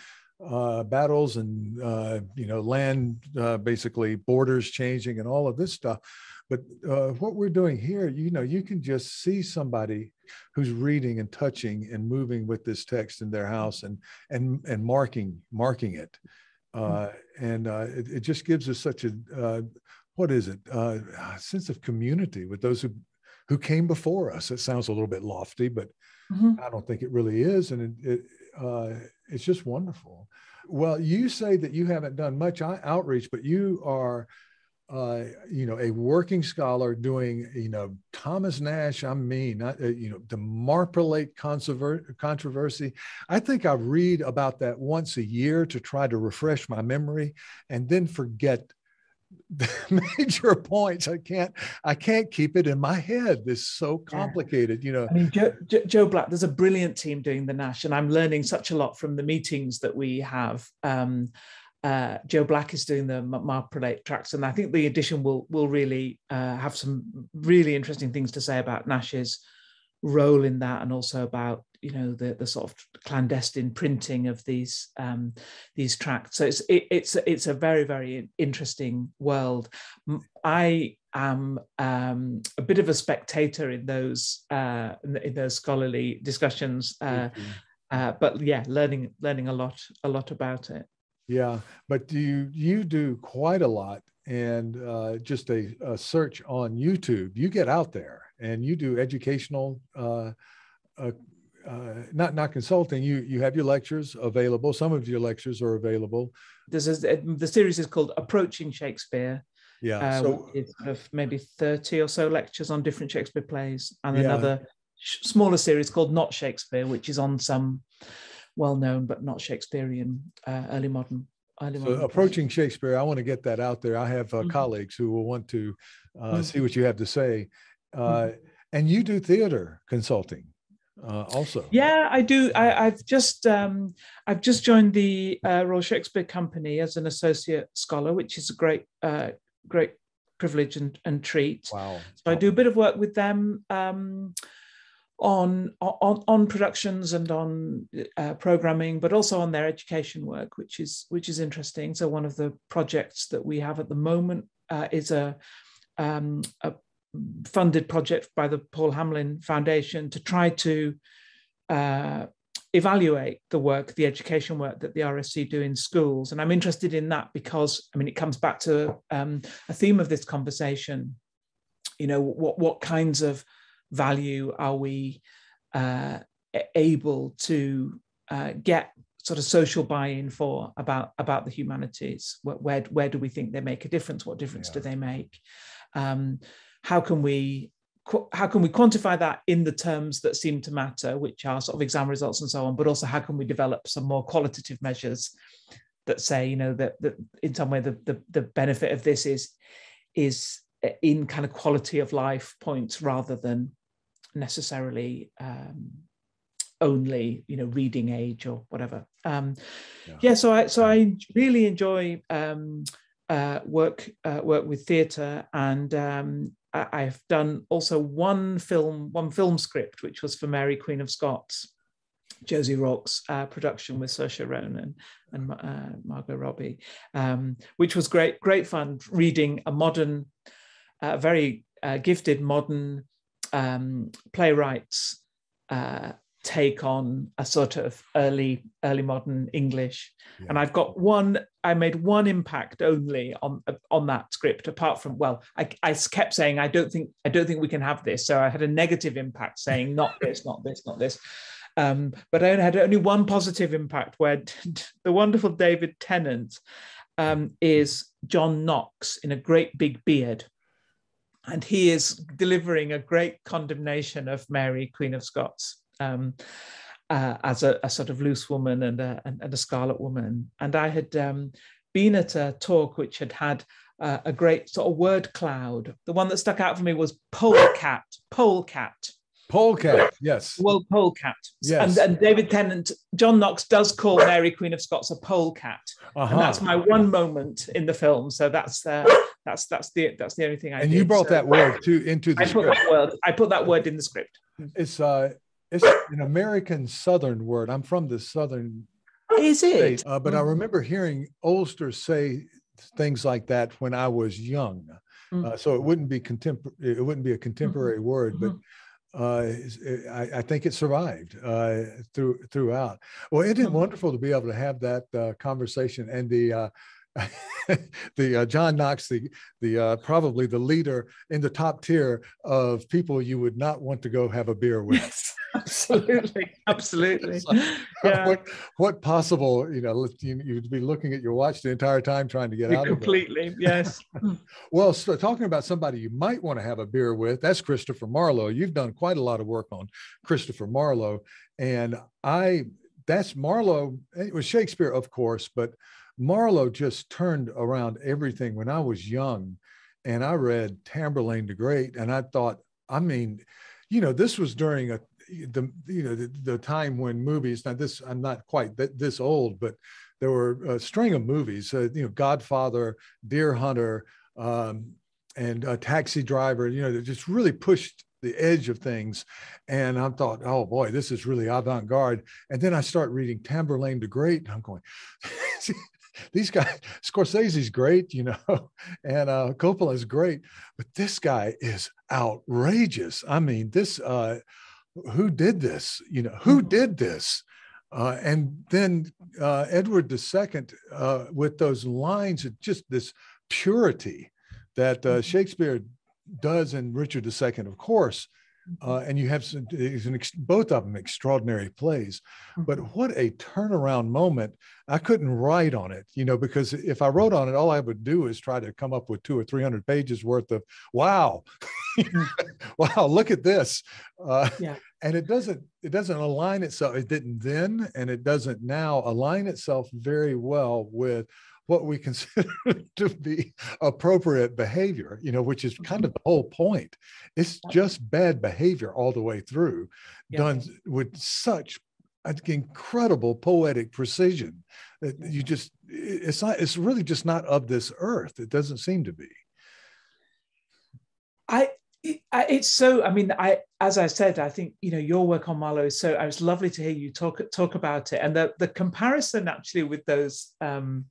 uh, battles and uh, you know land uh, basically borders changing and all of this stuff. But uh, what we're doing here, you know, you can just see somebody who's reading and touching and moving with this text in their house and and and marking marking it, uh, and it, it, just gives us such a what is it? Uh, sense of community with those who who came before us. It sounds a little bit lofty, but mm-hmm. I don't think it really is. And it, it uh, it's just wonderful. Well, you say that you haven't done much outreach, but you are, uh, you know, a working scholar doing, you know, Thomas Nashe. I mean, not, uh, you know, the Marprelate controversy. I think I read about that once a year to try to refresh my memory, and then forget (laughs) major points. I can't I can't keep it in my head. It's so complicated, yeah. you know. I mean, Joe, Joe, Black, there's a brilliant team doing the Nashe and I'm learning such a lot from the meetings that we have. Um, uh, Joe Black is doing the Marprelate tracts, and I think the edition will will really uh, have some really interesting things to say about Nashe's role in that and also about you know the the sort of clandestine printing of these um, these tracts. So it's it, it's it's a very very interesting world. I am um, a bit of a spectator in those uh, in, those scholarly discussions, uh, uh, but yeah, learning learning a lot a lot about it. Yeah, but you you do quite a lot and uh, just a, a, search on YouTube, you get out there and you do educational, uh, uh, uh, not not consulting. You you have your lectures available. Some of your lectures are available. This is the series is called Approaching Shakespeare. Yeah, uh, so it's of maybe thirty or so lectures on different Shakespeare plays, and yeah. another smaller series called Not Shakespeare, which is on some well-known but not Shakespearean uh, early modern so approaching Shakespeare, I want to get that out there. I have uh, mm-hmm. colleagues who will want to uh, mm-hmm. see what you have to say. Uh, mm-hmm. And you do theater consulting uh, also. Yeah, I do. I, have just um, I've just joined the uh, Royal Shakespeare Company as an associate scholar, which is a great uh, great privilege and, and treat. Wow! So. I do a bit of work with them. Um, on on, on productions and on uh, programming, but also on their education work, which is which is interesting. So one of the projects that we have at the moment uh, is a, um, a funded project by the Paul Hamlyn Foundation to try to uh, evaluate the work, the education work that the RSC do in schools. And I'm interested in that because, I mean, it comes back to um, a theme of this conversation. You know, what, what kinds of value are we uh, able to uh, get sort of social buy-in for about about the humanities where, where, where do we think they make a difference what difference yeah. do they make um, how can we how can we quantify that in the terms that seem to matter which are sort of exam results and so on but also how can we develop some more qualitative measures that say you know that, that in some way the, the, the benefit of this is is in kind of quality of life points rather than necessarily um, only you know reading age or whatever. Um yeah, yeah so i so i really enjoy um uh work uh, work with theatre and um I, have done also one film one film script which was for mary queen of scots Josie Rourke's uh, production with Saoirse Ronan and uh, Margot Robbie, um, which was great, great fun reading a modern, uh, very uh, gifted modern um, playwright's uh, take on a sort of early early modern english. Yeah. and i've got one i made one impact only on on that script apart from well I, I kept saying i don't think i don't think we can have this. So i had a negative impact saying not (laughs) this not this not this. Um, but i had only one positive impact where (laughs) the wonderful david tennant um, is john knox in a great big beard. And he is delivering a great condemnation of mary queen of scots um, uh, as a, a, sort of loose woman and a, and a scarlet woman. And I had um, been at a talk which had had uh, a great sort of word cloud. The one that stuck out for me was polecat, polecat. Polecat, yes. Well, polecat. Yes. And, and, David Tennant, John Knox does call Mary Queen of Scots a polecat, uh-huh. and that's my one moment in the film. So that's uh, that's that's the that's the only thing I. And did. you brought so, that word to into the I script. Put that word, I put that word in the script. It's uh, it's an American Southern word. I'm from the Southern. Is it? uh, but mm. I remember hearing oldsters say things like that when I was young. Mm. Uh, so it wouldn't be contemporary. It wouldn't be a contemporary mm-hmm. word, but mm-hmm. uh, I, I, think it survived uh, through throughout. Well, it mm-hmm. wonderful to be able to have that uh, conversation and the uh, (laughs) the uh, John Knox, the the uh, probably the leader in the top tier of people you would not want to go have a beer with. Yes, (laughs) absolutely, absolutely. (laughs) like, yeah. What what possible you know you, you'd be looking at your watch the entire time trying to get out completely, of it. Yes. well, so talking about somebody you might want to have a beer with, that's Christopher Marlowe. You've done quite a lot of work on Christopher Marlowe, and I that's Marlowe. It was Shakespeare, of course, but Marlowe just turned around everything when I was young and I read Tamburlaine the Great and I thought, I mean, you know, this was during a the you know the, the time when movies now this I'm not quite th- this old but there were a string of movies uh, you know Godfather Deer Hunter um, and a Taxi Driver you know that just really pushed the edge of things and I thought oh boy this is really avant-garde and then I start reading Tamburlaine the Great and I'm going (laughs) these guys, (laughs) Scorsese's great, you know, (laughs) and uh, Coppola's great, but this guy is outrageous. I mean, this, uh, who did this? You know, who mm-hmm. did this? Uh, and then uh, Edward II uh, with those lines of just this purity that uh, mm-hmm. Shakespeare does in Richard II, of course, uh, and you have some, ex- both of them extraordinary plays. But mm-hmm. what a turnaround moment! I couldn't write on it, you know, because if I wrote on it, all I would do is try to come up with two or three hundred pages worth of wow, (laughs) wow, look at this. Uh, yeah. And it doesn't it doesn't align itself. It didn't then, and it doesn't now align itself very well with what we consider (laughs) to be appropriate behavior, you know, which is kind of the whole point. It's just bad behavior all the way through, yeah. done with such incredible poetic precision that you just it's not it's really just not of this earth. It doesn't seem to be. I it's so i mean i as i said i think you know your work on marlowe is so i was lovely to hear you talk talk about it. And the the comparison actually with those um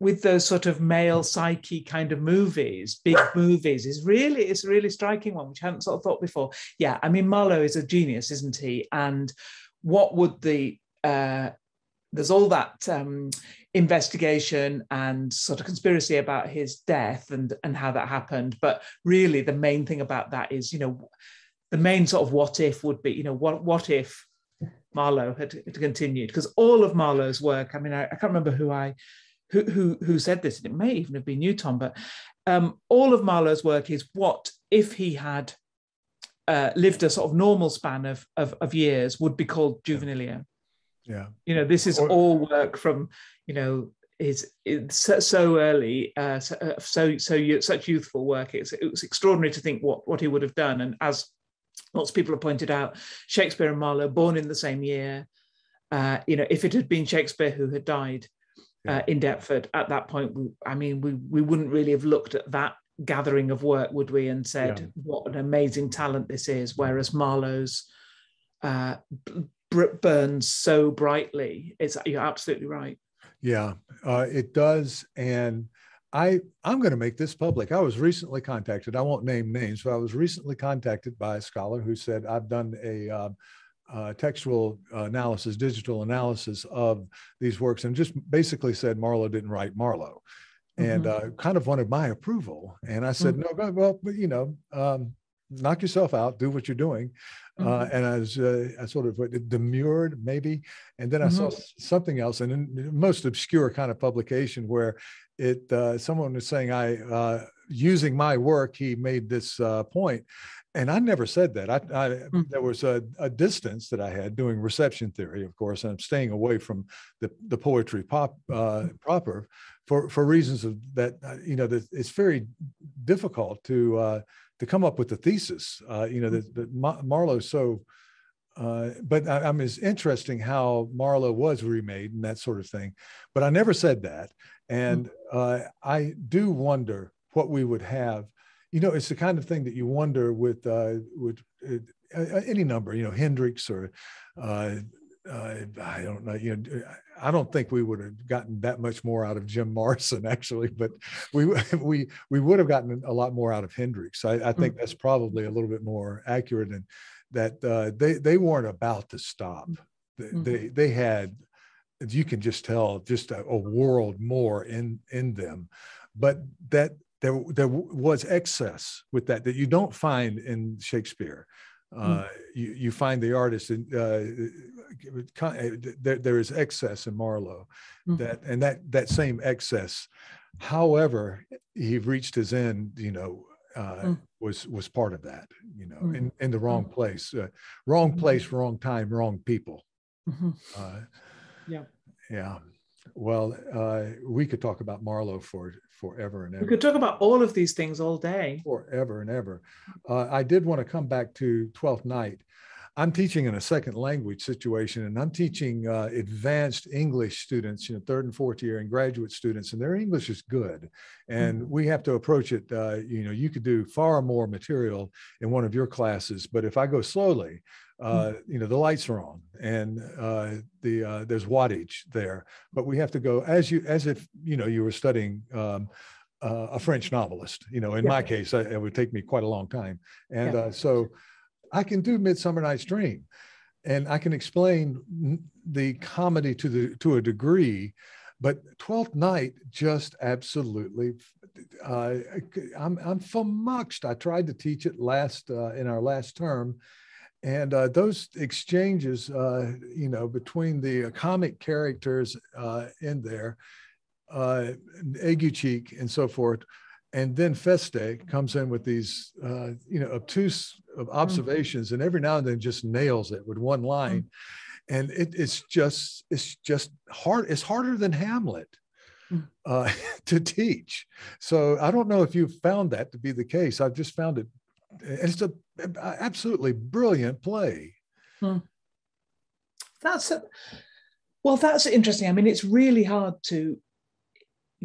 with those sort of male psyche kind of movies, big movies, is really it's a really striking one, which I hadn't sort of thought before. Yeah, I mean Marlowe is a genius, isn't he? And what would the uh, there's all that um, investigation and sort of conspiracy about his death and and how that happened, but really the main thing about that is you know the main sort of what if would be you know what what if Marlowe had, had continued because all of Marlowe's work I mean I, I can't remember who I who, who, who said this, and it may even have been you, Tom, but um, all of Marlowe's work is what if he had uh, lived a sort of normal span of, of, of years would be called juvenilia. Yeah. You know, this is or, all work from, you know, is so, so early, uh, so, uh, so, so such youthful work. It's, it was extraordinary to think what, what he would have done. And as lots of people have pointed out, Shakespeare and Marlowe born in the same year. Uh, you know, if it had been Shakespeare who had died, uh, in Deptford at that point, we, I mean, we we wouldn't really have looked at that gathering of work, would we, and said, yeah. "What an amazing talent this is." Whereas Marlowe's uh, burns so brightly. It's you're absolutely right. Yeah, uh, it does, and I I'm going to make this public. I was recently contacted. I won't name names, but I was recently contacted by a scholar who said I've done a uh, uh, textual analysis, digital analysis of these works, and just basically said Marlowe didn't write Marlowe, and mm-hmm. uh, kind of wanted my approval. And I said, mm-hmm. no, well, but you know, um, knock yourself out, do what you're doing. Uh, mm-hmm. Uh, and I was, uh, I sort of demurred maybe, and then I saw mm-hmm. something else, and most obscure kind of publication where it uh, someone was saying I uh, using my work he made this uh, point, and I never said that. I, I mm-hmm. there was a, a, distance that I had doing reception theory, of course, and I'm staying away from the the poetry pop uh, proper for for reasons of that. Uh, you know, that it's very difficult to uh, to come up with a thesis. Uh, you know, that, that Marlowe so. Uh, but I, I mean, it's interesting how Marlowe was remade and that sort of thing. But I never said that, and mm. I do wonder what we would have you know, it's the kind of thing that you wonder with uh, with uh, any number, you know, Hendrix or uh, uh, I don't know, you know, I don't think we would have gotten that much more out of Jim Morrison (laughs) actually, but we (laughs) we we would have gotten a lot more out of Hendrix. I, I think mm-hmm. that's probably a little bit more accurate, and that uh, they they weren't about to stop. Mm-hmm. They they had you can just tell just a, a world more in in them, but that there, there was excess with that that you don't find in Shakespeare. Hmm. Uh, mm. you, you find the artist in, uh, there, there is excess in Marlowe mm. that and that that same excess however he reached his end you know uh, mm. was was part of that you know hmm. in, in the wrong hmm. place uh, wrong place wrong time wrong people mm-hmm. Uh, yeah yeah well, uh, we could talk about Marlowe for forever and ever. We could talk about all of these things all day. Forever and ever. Uh, I did want to come back to Twelfth Night. I'm teaching in a second language situation, and I'm teaching uh, advanced English students, you know, third and fourth year, and graduate students, and their English is good. And mm-hmm. we have to approach it. Uh, you know, you could do far more material in one of your classes, but if I go slowly, uh, you know the lights are on and uh, the uh, there's wattage there but we have to go as you as if you know you were studying um, uh, a french novelist you know in yeah. my case I, it would take me quite a long time and yeah. Uh, so i can do midsummer night's dream. And i can explain the comedy to the to a degree but 12th night just absolutely uh, I'm, I'm flummoxed. I tried to teach it last in our last term. And uh, those exchanges, uh, you know, between the comic characters uh, in there, uh, Aguecheek and so forth, and then Feste comes in with these, uh, you know, obtuse mm. observations, mm-hmm. and every now and then just nails it with one line, mm-hmm. and it, it's just it's just hard. It's harder than Hamlet. Mm. Uh, (laughs) to teach. So I don't know if you've found that to be the case. I've just found it it's a absolutely brilliant play. Hmm. That's a, well, that's interesting. I mean, it's really hard to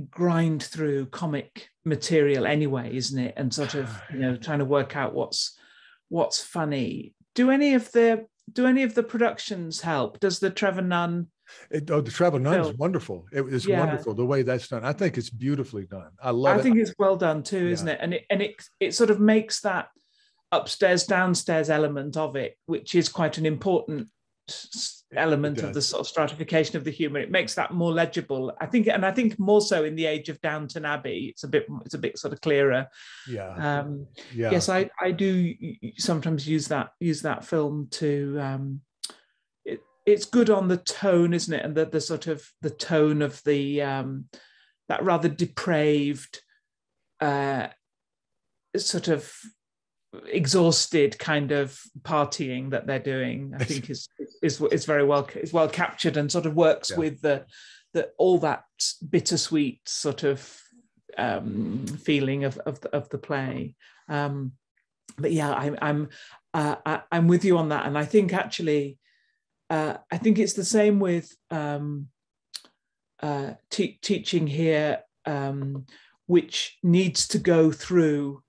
grind through comic material anyway, isn't it? And sort of, you know, (sighs) trying to work out what's what's funny. Do any of the do any of the productions help? Does the Trevor Nunn It, oh, the Trevor Nunn is wonderful. It is yeah. wonderful the way that's done. I think it's beautifully done. I love I it. I think it's well done too, yeah. isn't it? And it and it it sort of makes that upstairs downstairs element of it, which is quite an important element of the sort of stratification of the humor. It makes that more legible. I think, and I think more so in the age of Downton Abbey, it's a bit it's a bit sort of clearer. Yeah. Um, yeah. Yes, I I do sometimes use that use that film to. Um, it, it's good on the tone, isn't it? And the the sort of the tone of the um, that rather depraved. Uh, sort of exhausted kind of partying that they're doing i think is is is very well is well captured and sort of works yeah. with the the all that bittersweet sort of um, feeling of of the, of the play um, but yeah i'm i'm uh, I, i'm with you on that and i think actually uh, i think it's the same with um, uh, teaching here um, which needs to go through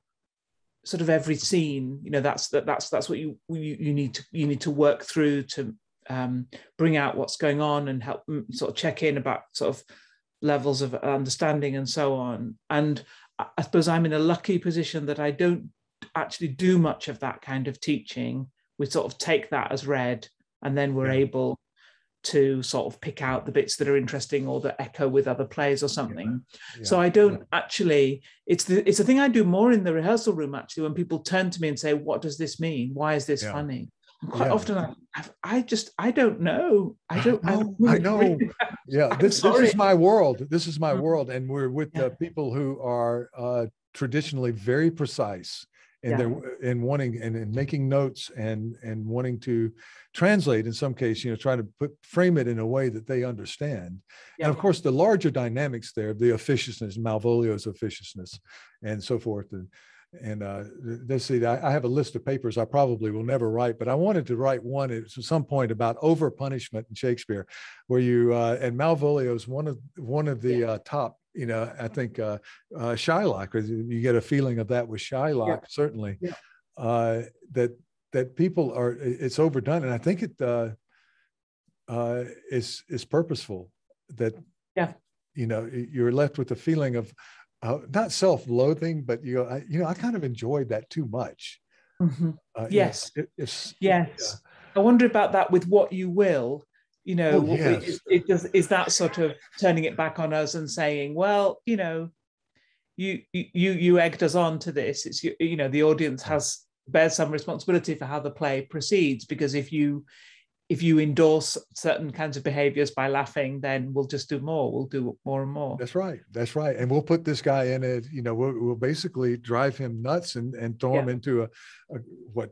sort of every scene you know that's that, that's that's what you, you you need to you need to work through to um, bring out what's going on and help sort of check in about sort of levels of understanding and so on and i suppose i'm in a lucky position that i don't actually do much of that kind of teaching we sort of take that as read and then we're yeah. able to sort of pick out the bits that are interesting or that echo with other plays or something. Yeah. Yeah. So I don't yeah. actually. It's the it's a thing I do more in the rehearsal room actually when people turn to me and say, "What does this mean? Why is this funny?" And quite often I, I just I don't know. I don't. I, know. I, I know. yeah, (laughs) this this is my world. This is my mm-hmm. world, and we're with uh, people who are uh, traditionally very precise and yeah. they're in wanting and, and making notes and and wanting to translate in some case you know trying to put frame it in a way that they understand yeah. and of course the larger dynamics there the officiousness malvolio's officiousness and so forth and and uh, let's see, I, I have a list of papers I probably will never write, but I wanted to write one at some point about over punishment in Shakespeare, where you uh, and Malvolio is one of one of the yeah. uh, top you know, I think uh, uh, Shylock, you get a feeling of that with Shylock, yeah. certainly, yeah. Uh, that that people are it's overdone, and I think it uh, uh, is is purposeful. That yeah, you know, you're left with the feeling of uh, not self-loathing, but you know, I, you know, I kind of enjoyed that too much. Mm-hmm. Uh, yes, it, yes. Yeah. I wonder about that with what you will you know oh, yes. it, it does is that sort of turning it back on us and saying well you know you you you egged us on to this. It's you, you know the audience has bears some responsibility for how the play proceeds because if you if you endorse certain kinds of behaviors by laughing then we'll just do more. We'll do more and more. That's right. That's right. And we'll put this guy in it. You know we'll, we'll basically drive him nuts and, and throw yeah. him into a, a, what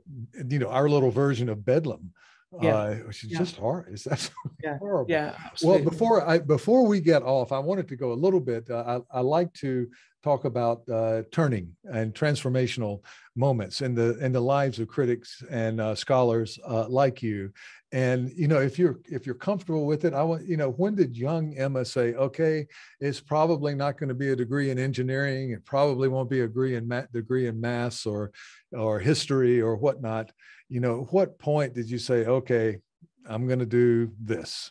you know our little version of bedlam yeah. uh, which is yeah. just hard. It's that's (laughs) yeah. horrible. Yeah. Absolutely. Well, before I before we get off, I wanted to go a little bit. Uh, I, I like to talk about uh, turning and transformational moments in the in the lives of critics and uh, scholars uh, like you. And you know, if you're if you're comfortable with it, I want you know, when did young Emma say, okay, it's probably not going to be a degree in engineering, it probably won't be a degree in math, degree in math or or history or whatnot you know, what point did you say, okay, I'm going to do this?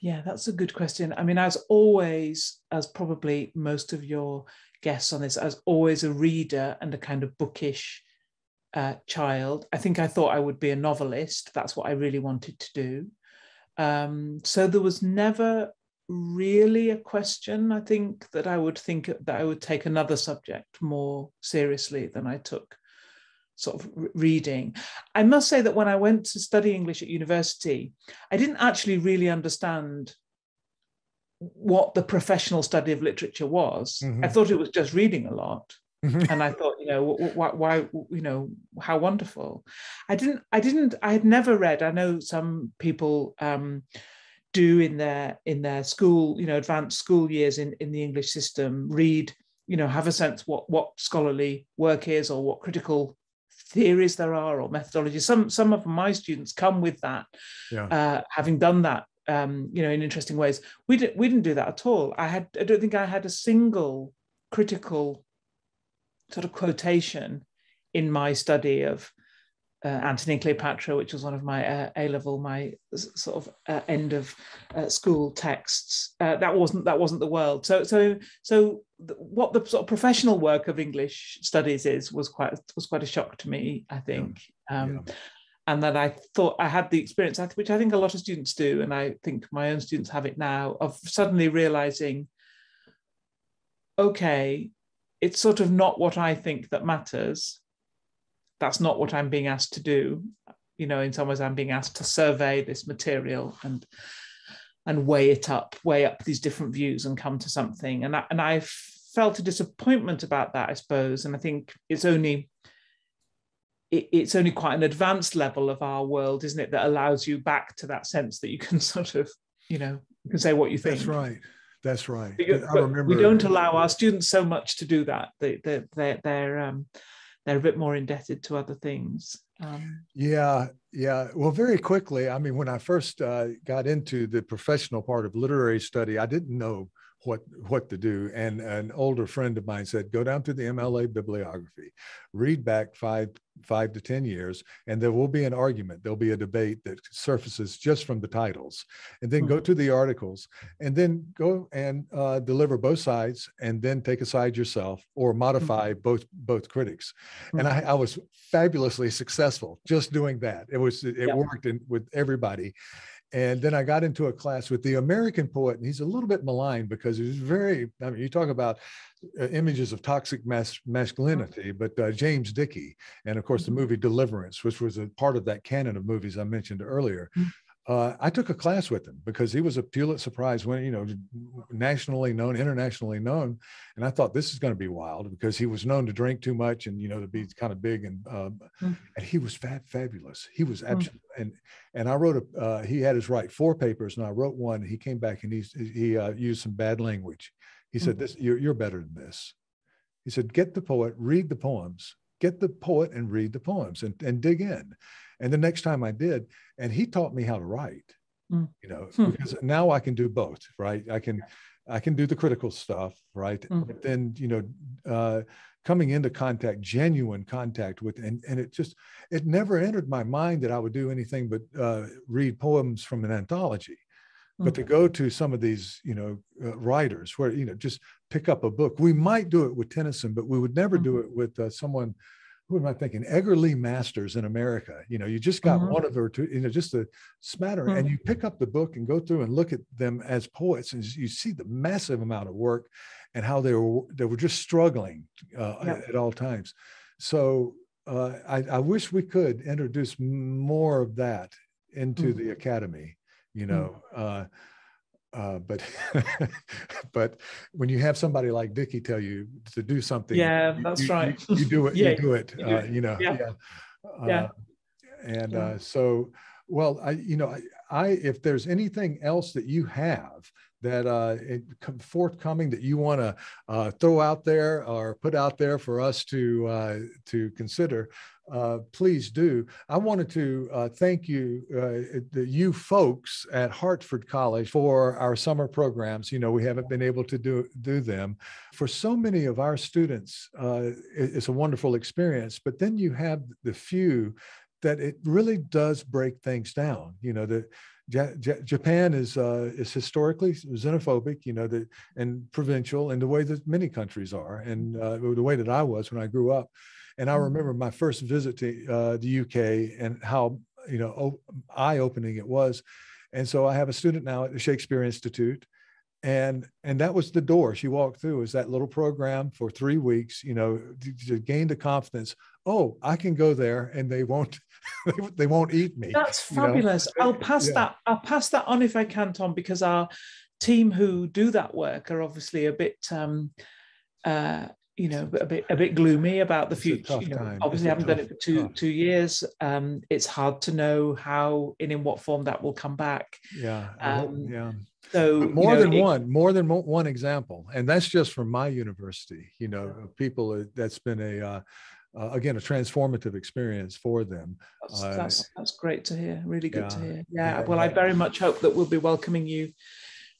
Yeah, that's a good question. I mean, as always, as probably most of your guests on this, as always a reader and a kind of bookish uh, child. I think I thought I would be a novelist. That's what I really wanted to do. Um, so there was never really a question. I think that I would think that I would take another subject more seriously than I took sort of reading. I must say that when I went to study English at university, I didn't actually really understand what the professional study of literature was. Mm-hmm. I thought it was just reading a lot. Mm-hmm. and I thought, you know, why, why, you know, how wonderful. I didn't, I didn't, I had never read. I know some people um, do in their in their school, you know, advanced school years in in the English system, read, you know, have a sense what what scholarly work is or what critical theories there are or methodologies. Some some of my students come with that, yeah. uh, having done that, um, you know, in interesting ways. We didn't we didn't do that at all. I had I don't think I had a single critical sort of quotation in my study of uh, Antony and Cleopatra, which was one of my uh, A level, my sort of uh, end of uh, school texts. Uh, that wasn't that wasn't the world. So so so what the sort of professional work of English studies is was quite was quite a shock to me. I think. Yeah. Um, yeah. And that I thought I had the experience, which I think a lot of students do, and I think my own students have it now, of suddenly realizing, okay, it's sort of not what I think that matters that's not what I'm being asked to do. You know, in some ways, I'm being asked to survey this material and and weigh it up, weigh up these different views and come to something. And I, and I felt a disappointment about that, I suppose. And I think it's only it, it's only quite an advanced level of our world, isn't it, that allows you back to that sense that you can (laughs) sort of, you know, you can say what you think. That's right. That's right. Because, I remember we don't allow our students so much to do that. They, they, they're, they're um, they're a bit more indebted to other things. Um, yeah, yeah. Well, very quickly, I mean, when I first uh, got into the professional part of literary study, I didn't know what what to do. And an older friend of mine said, go down to the MLA bibliography, read back five five to ten years, and there will be an argument. There'll be a debate that surfaces just from the titles, and then mm-hmm. go hmm. to the articles, and then go and uh, deliver both sides, and then take a side yourself or modify mm-hmm. both both critics. Mm-hmm. And I, I, was fabulously successful just doing that. It was it, it worked in, with everybody. And then I got into a class with the American poet, and he's a little bit maligned because he's very, I mean, you talk about uh, images of toxic mas- masculinity, but uh, James Dickey, and of course the mm-hmm. movie Deliverance, which was a part of that canon of movies I mentioned earlier. Uh, I took a class with him because he was a Pulitzer Prize winner, you know, nationally known, internationally known. And I thought this is going to be wild because he was known to drink too much and, you know, to be kind of big and, uh, mm. and he was fab, fabulous. He was absolutely, mm. and, and I wrote a, uh, he had his write four papers and I wrote one. He came back and he, he uh, used some bad language. He mm. said, this, you're, you're better than this. He said, get the poet, read the poems, get the poet and read the poems and, and dig in. And the next time I did, and he taught me how to write, mm. you know, hmm. because now I can do both, right? I can, I can do the critical stuff, right? Mm. But then, you know, uh, coming into contact, genuine contact with, and, and it just, it never entered my mind that I would do anything but uh, read poems from an anthology. But to hmm. go to some of these, you know, uh, writers where, you know, just pick up a book. We might do it with Tennyson, but we would never mm-hmm. do it with uh, someone who am I thinking? Edgar Lee Masters in America. You know, you just got mm-hmm. one of her two, you know, just a smattering, mm-hmm. and you pick up the book and go through and look at them as poets, and you see the massive amount of work and how they were they were just struggling uh, yeah. at, all times. So uh, I, I, wish we could introduce more of that into mm-hmm. the academy. You know. Mm. Uh, uh, but (laughs) but when you have somebody like Dickey tell you to do something, yeah, that's you, right. You, you, do it. (laughs) yeah, you do it. You, do uh, you know. Yeah. Yeah. yeah. Uh, and yeah. so, well, I you know I, I, if there's anything else that you have that uh, it, forthcoming that you want to uh, throw out there or put out there for us to uh, to consider, uh, please do. I wanted to uh, thank you, uh, the, you folks at Hertford College for our summer programs. You know, we haven't been able to do, do them. For so many of our students, uh, it's a wonderful experience, but then you have the few that it really does break things down. You know, the, Japan is uh, is historically xenophobic, you know, the, and provincial in the way that many countries are, and uh, the way that I was when I grew up. And I mm-hmm. remember my first visit to uh, the UK and how you know eye opening it was. And so I have a student now at the Shakespeare Institute, and and that was the door she walked through. Is that little program for three weeks? You know, to, to gain the confidence. Oh, I can go there, and they won't (laughs) they won't eat me. That's fabulous. You know? I'll pass yeah. that. I'll pass that on if I can, Tom, because our team who do that work are obviously a bit. Um, uh, you know a bit a bit gloomy about the future. You know, obviously, haven't done it for two two years. Um, it's hard to know how and in what form that will come back. Yeah, um, yeah. So but more you know, than it, one, more than one example, and that's just from my university. You know, yeah. people uh, that's been a uh, uh, again a transformative experience for them. That's, uh, that's, that's, great to hear. Really good yeah, to hear. Yeah, yeah. Well, I very much hope that we'll be welcoming you,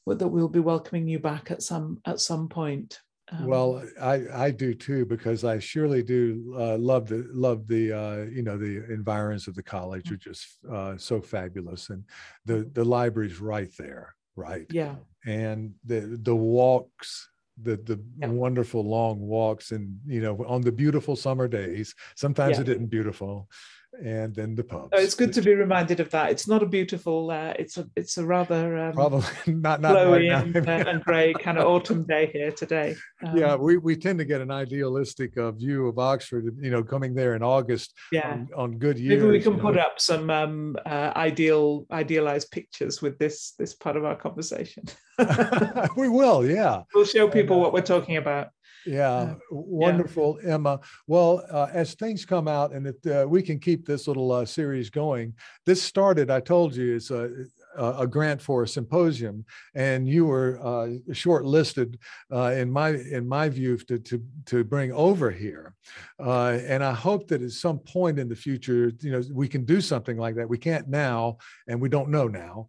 that we'll be welcoming you back at some at some point Um, well, I, I do too because I surely do uh, love the love the uh, you know the environs of the college mm. are just uh, so fabulous and the the library's right there right yeah and the the walks the the yeah. wonderful long walks and you know on the beautiful summer days sometimes yeah. it isn't beautiful and then the pubs. Oh, it's good to be reminded of that. It's not a beautiful. Uh, it's a it's a rather um, probably (laughs) not not right and, uh, and grey kind of autumn day here today. Um, yeah, we, we tend to get an idealistic uh, view of Oxford. You know, coming there in August. Yeah. On, on good years. Maybe we can put know. up some um, uh, ideal idealized pictures with this this part of our conversation. (laughs) we will. Yeah. We'll show people and, uh, what we're talking about. Yeah, wonderful, yeah. Emma. Well, uh, as things come out and that uh, we can keep this little uh, series going, this started, I told you, it's a, a grant for a symposium, and you were uh, shortlisted uh, in my in my view to to, to bring over here. Uh, and I hope that at some point in the future, you know, we can do something like that. We can't now, and we don't know now,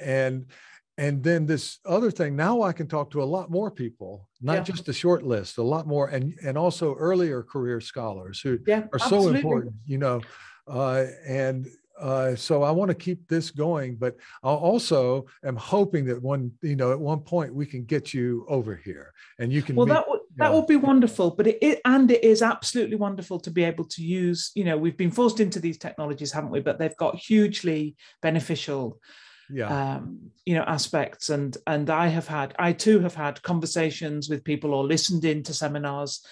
and and then this other thing now i can talk to a lot more people not yeah. just a short list a lot more and and also earlier career scholars who yeah, are so important you know uh, and uh, so I want to keep this going, but I also am hoping that one, you know, at one point we can get you over here and you can. Well, meet, that would that would be wonderful, but it, it, and it is absolutely wonderful to be able to use. You know, we've been forced into these technologies, haven't we? But they've got hugely beneficial yeah. um, you know aspects and and i have had i too have had conversations with people or listened in to seminars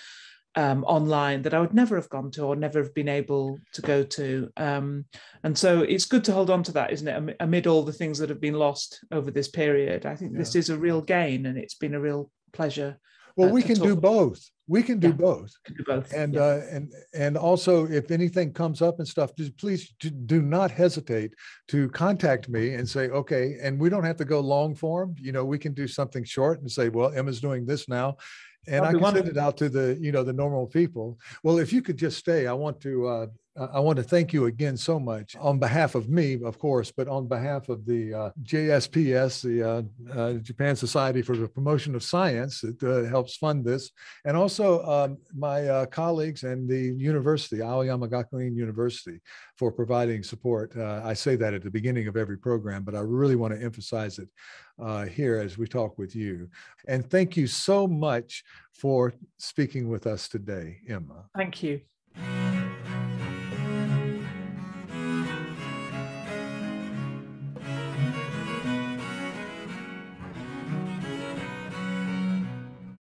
um, online that i would never have gone to or never have been able to go to um, and so it's good to hold on to that isn't it amid all the things that have been lost over this period i think yeah. this is a real gain and it's been a real pleasure well we can do both. We can do yeah, both. Do both. And yeah. uh, and and also if anything comes up and stuff just please do not hesitate to contact me and say okay and we don't have to go long form. You know we can do something short and say well emma's doing this now and I can send it out to the you know the normal people. Well, if you could just stay, I want to uh, I want to thank you again so much on behalf of me, of course, but on behalf of the uh, JSPS, the uh, uh, Japan Society for the Promotion of Science, that uh, helps fund this, and also um, my uh, colleagues and the university, Aoyama Gakuin University, for providing support. Uh, I say that at the beginning of every program, but I really want to emphasize it here as we talk with you. And thank you so much for speaking with us today, Emma. Thank you.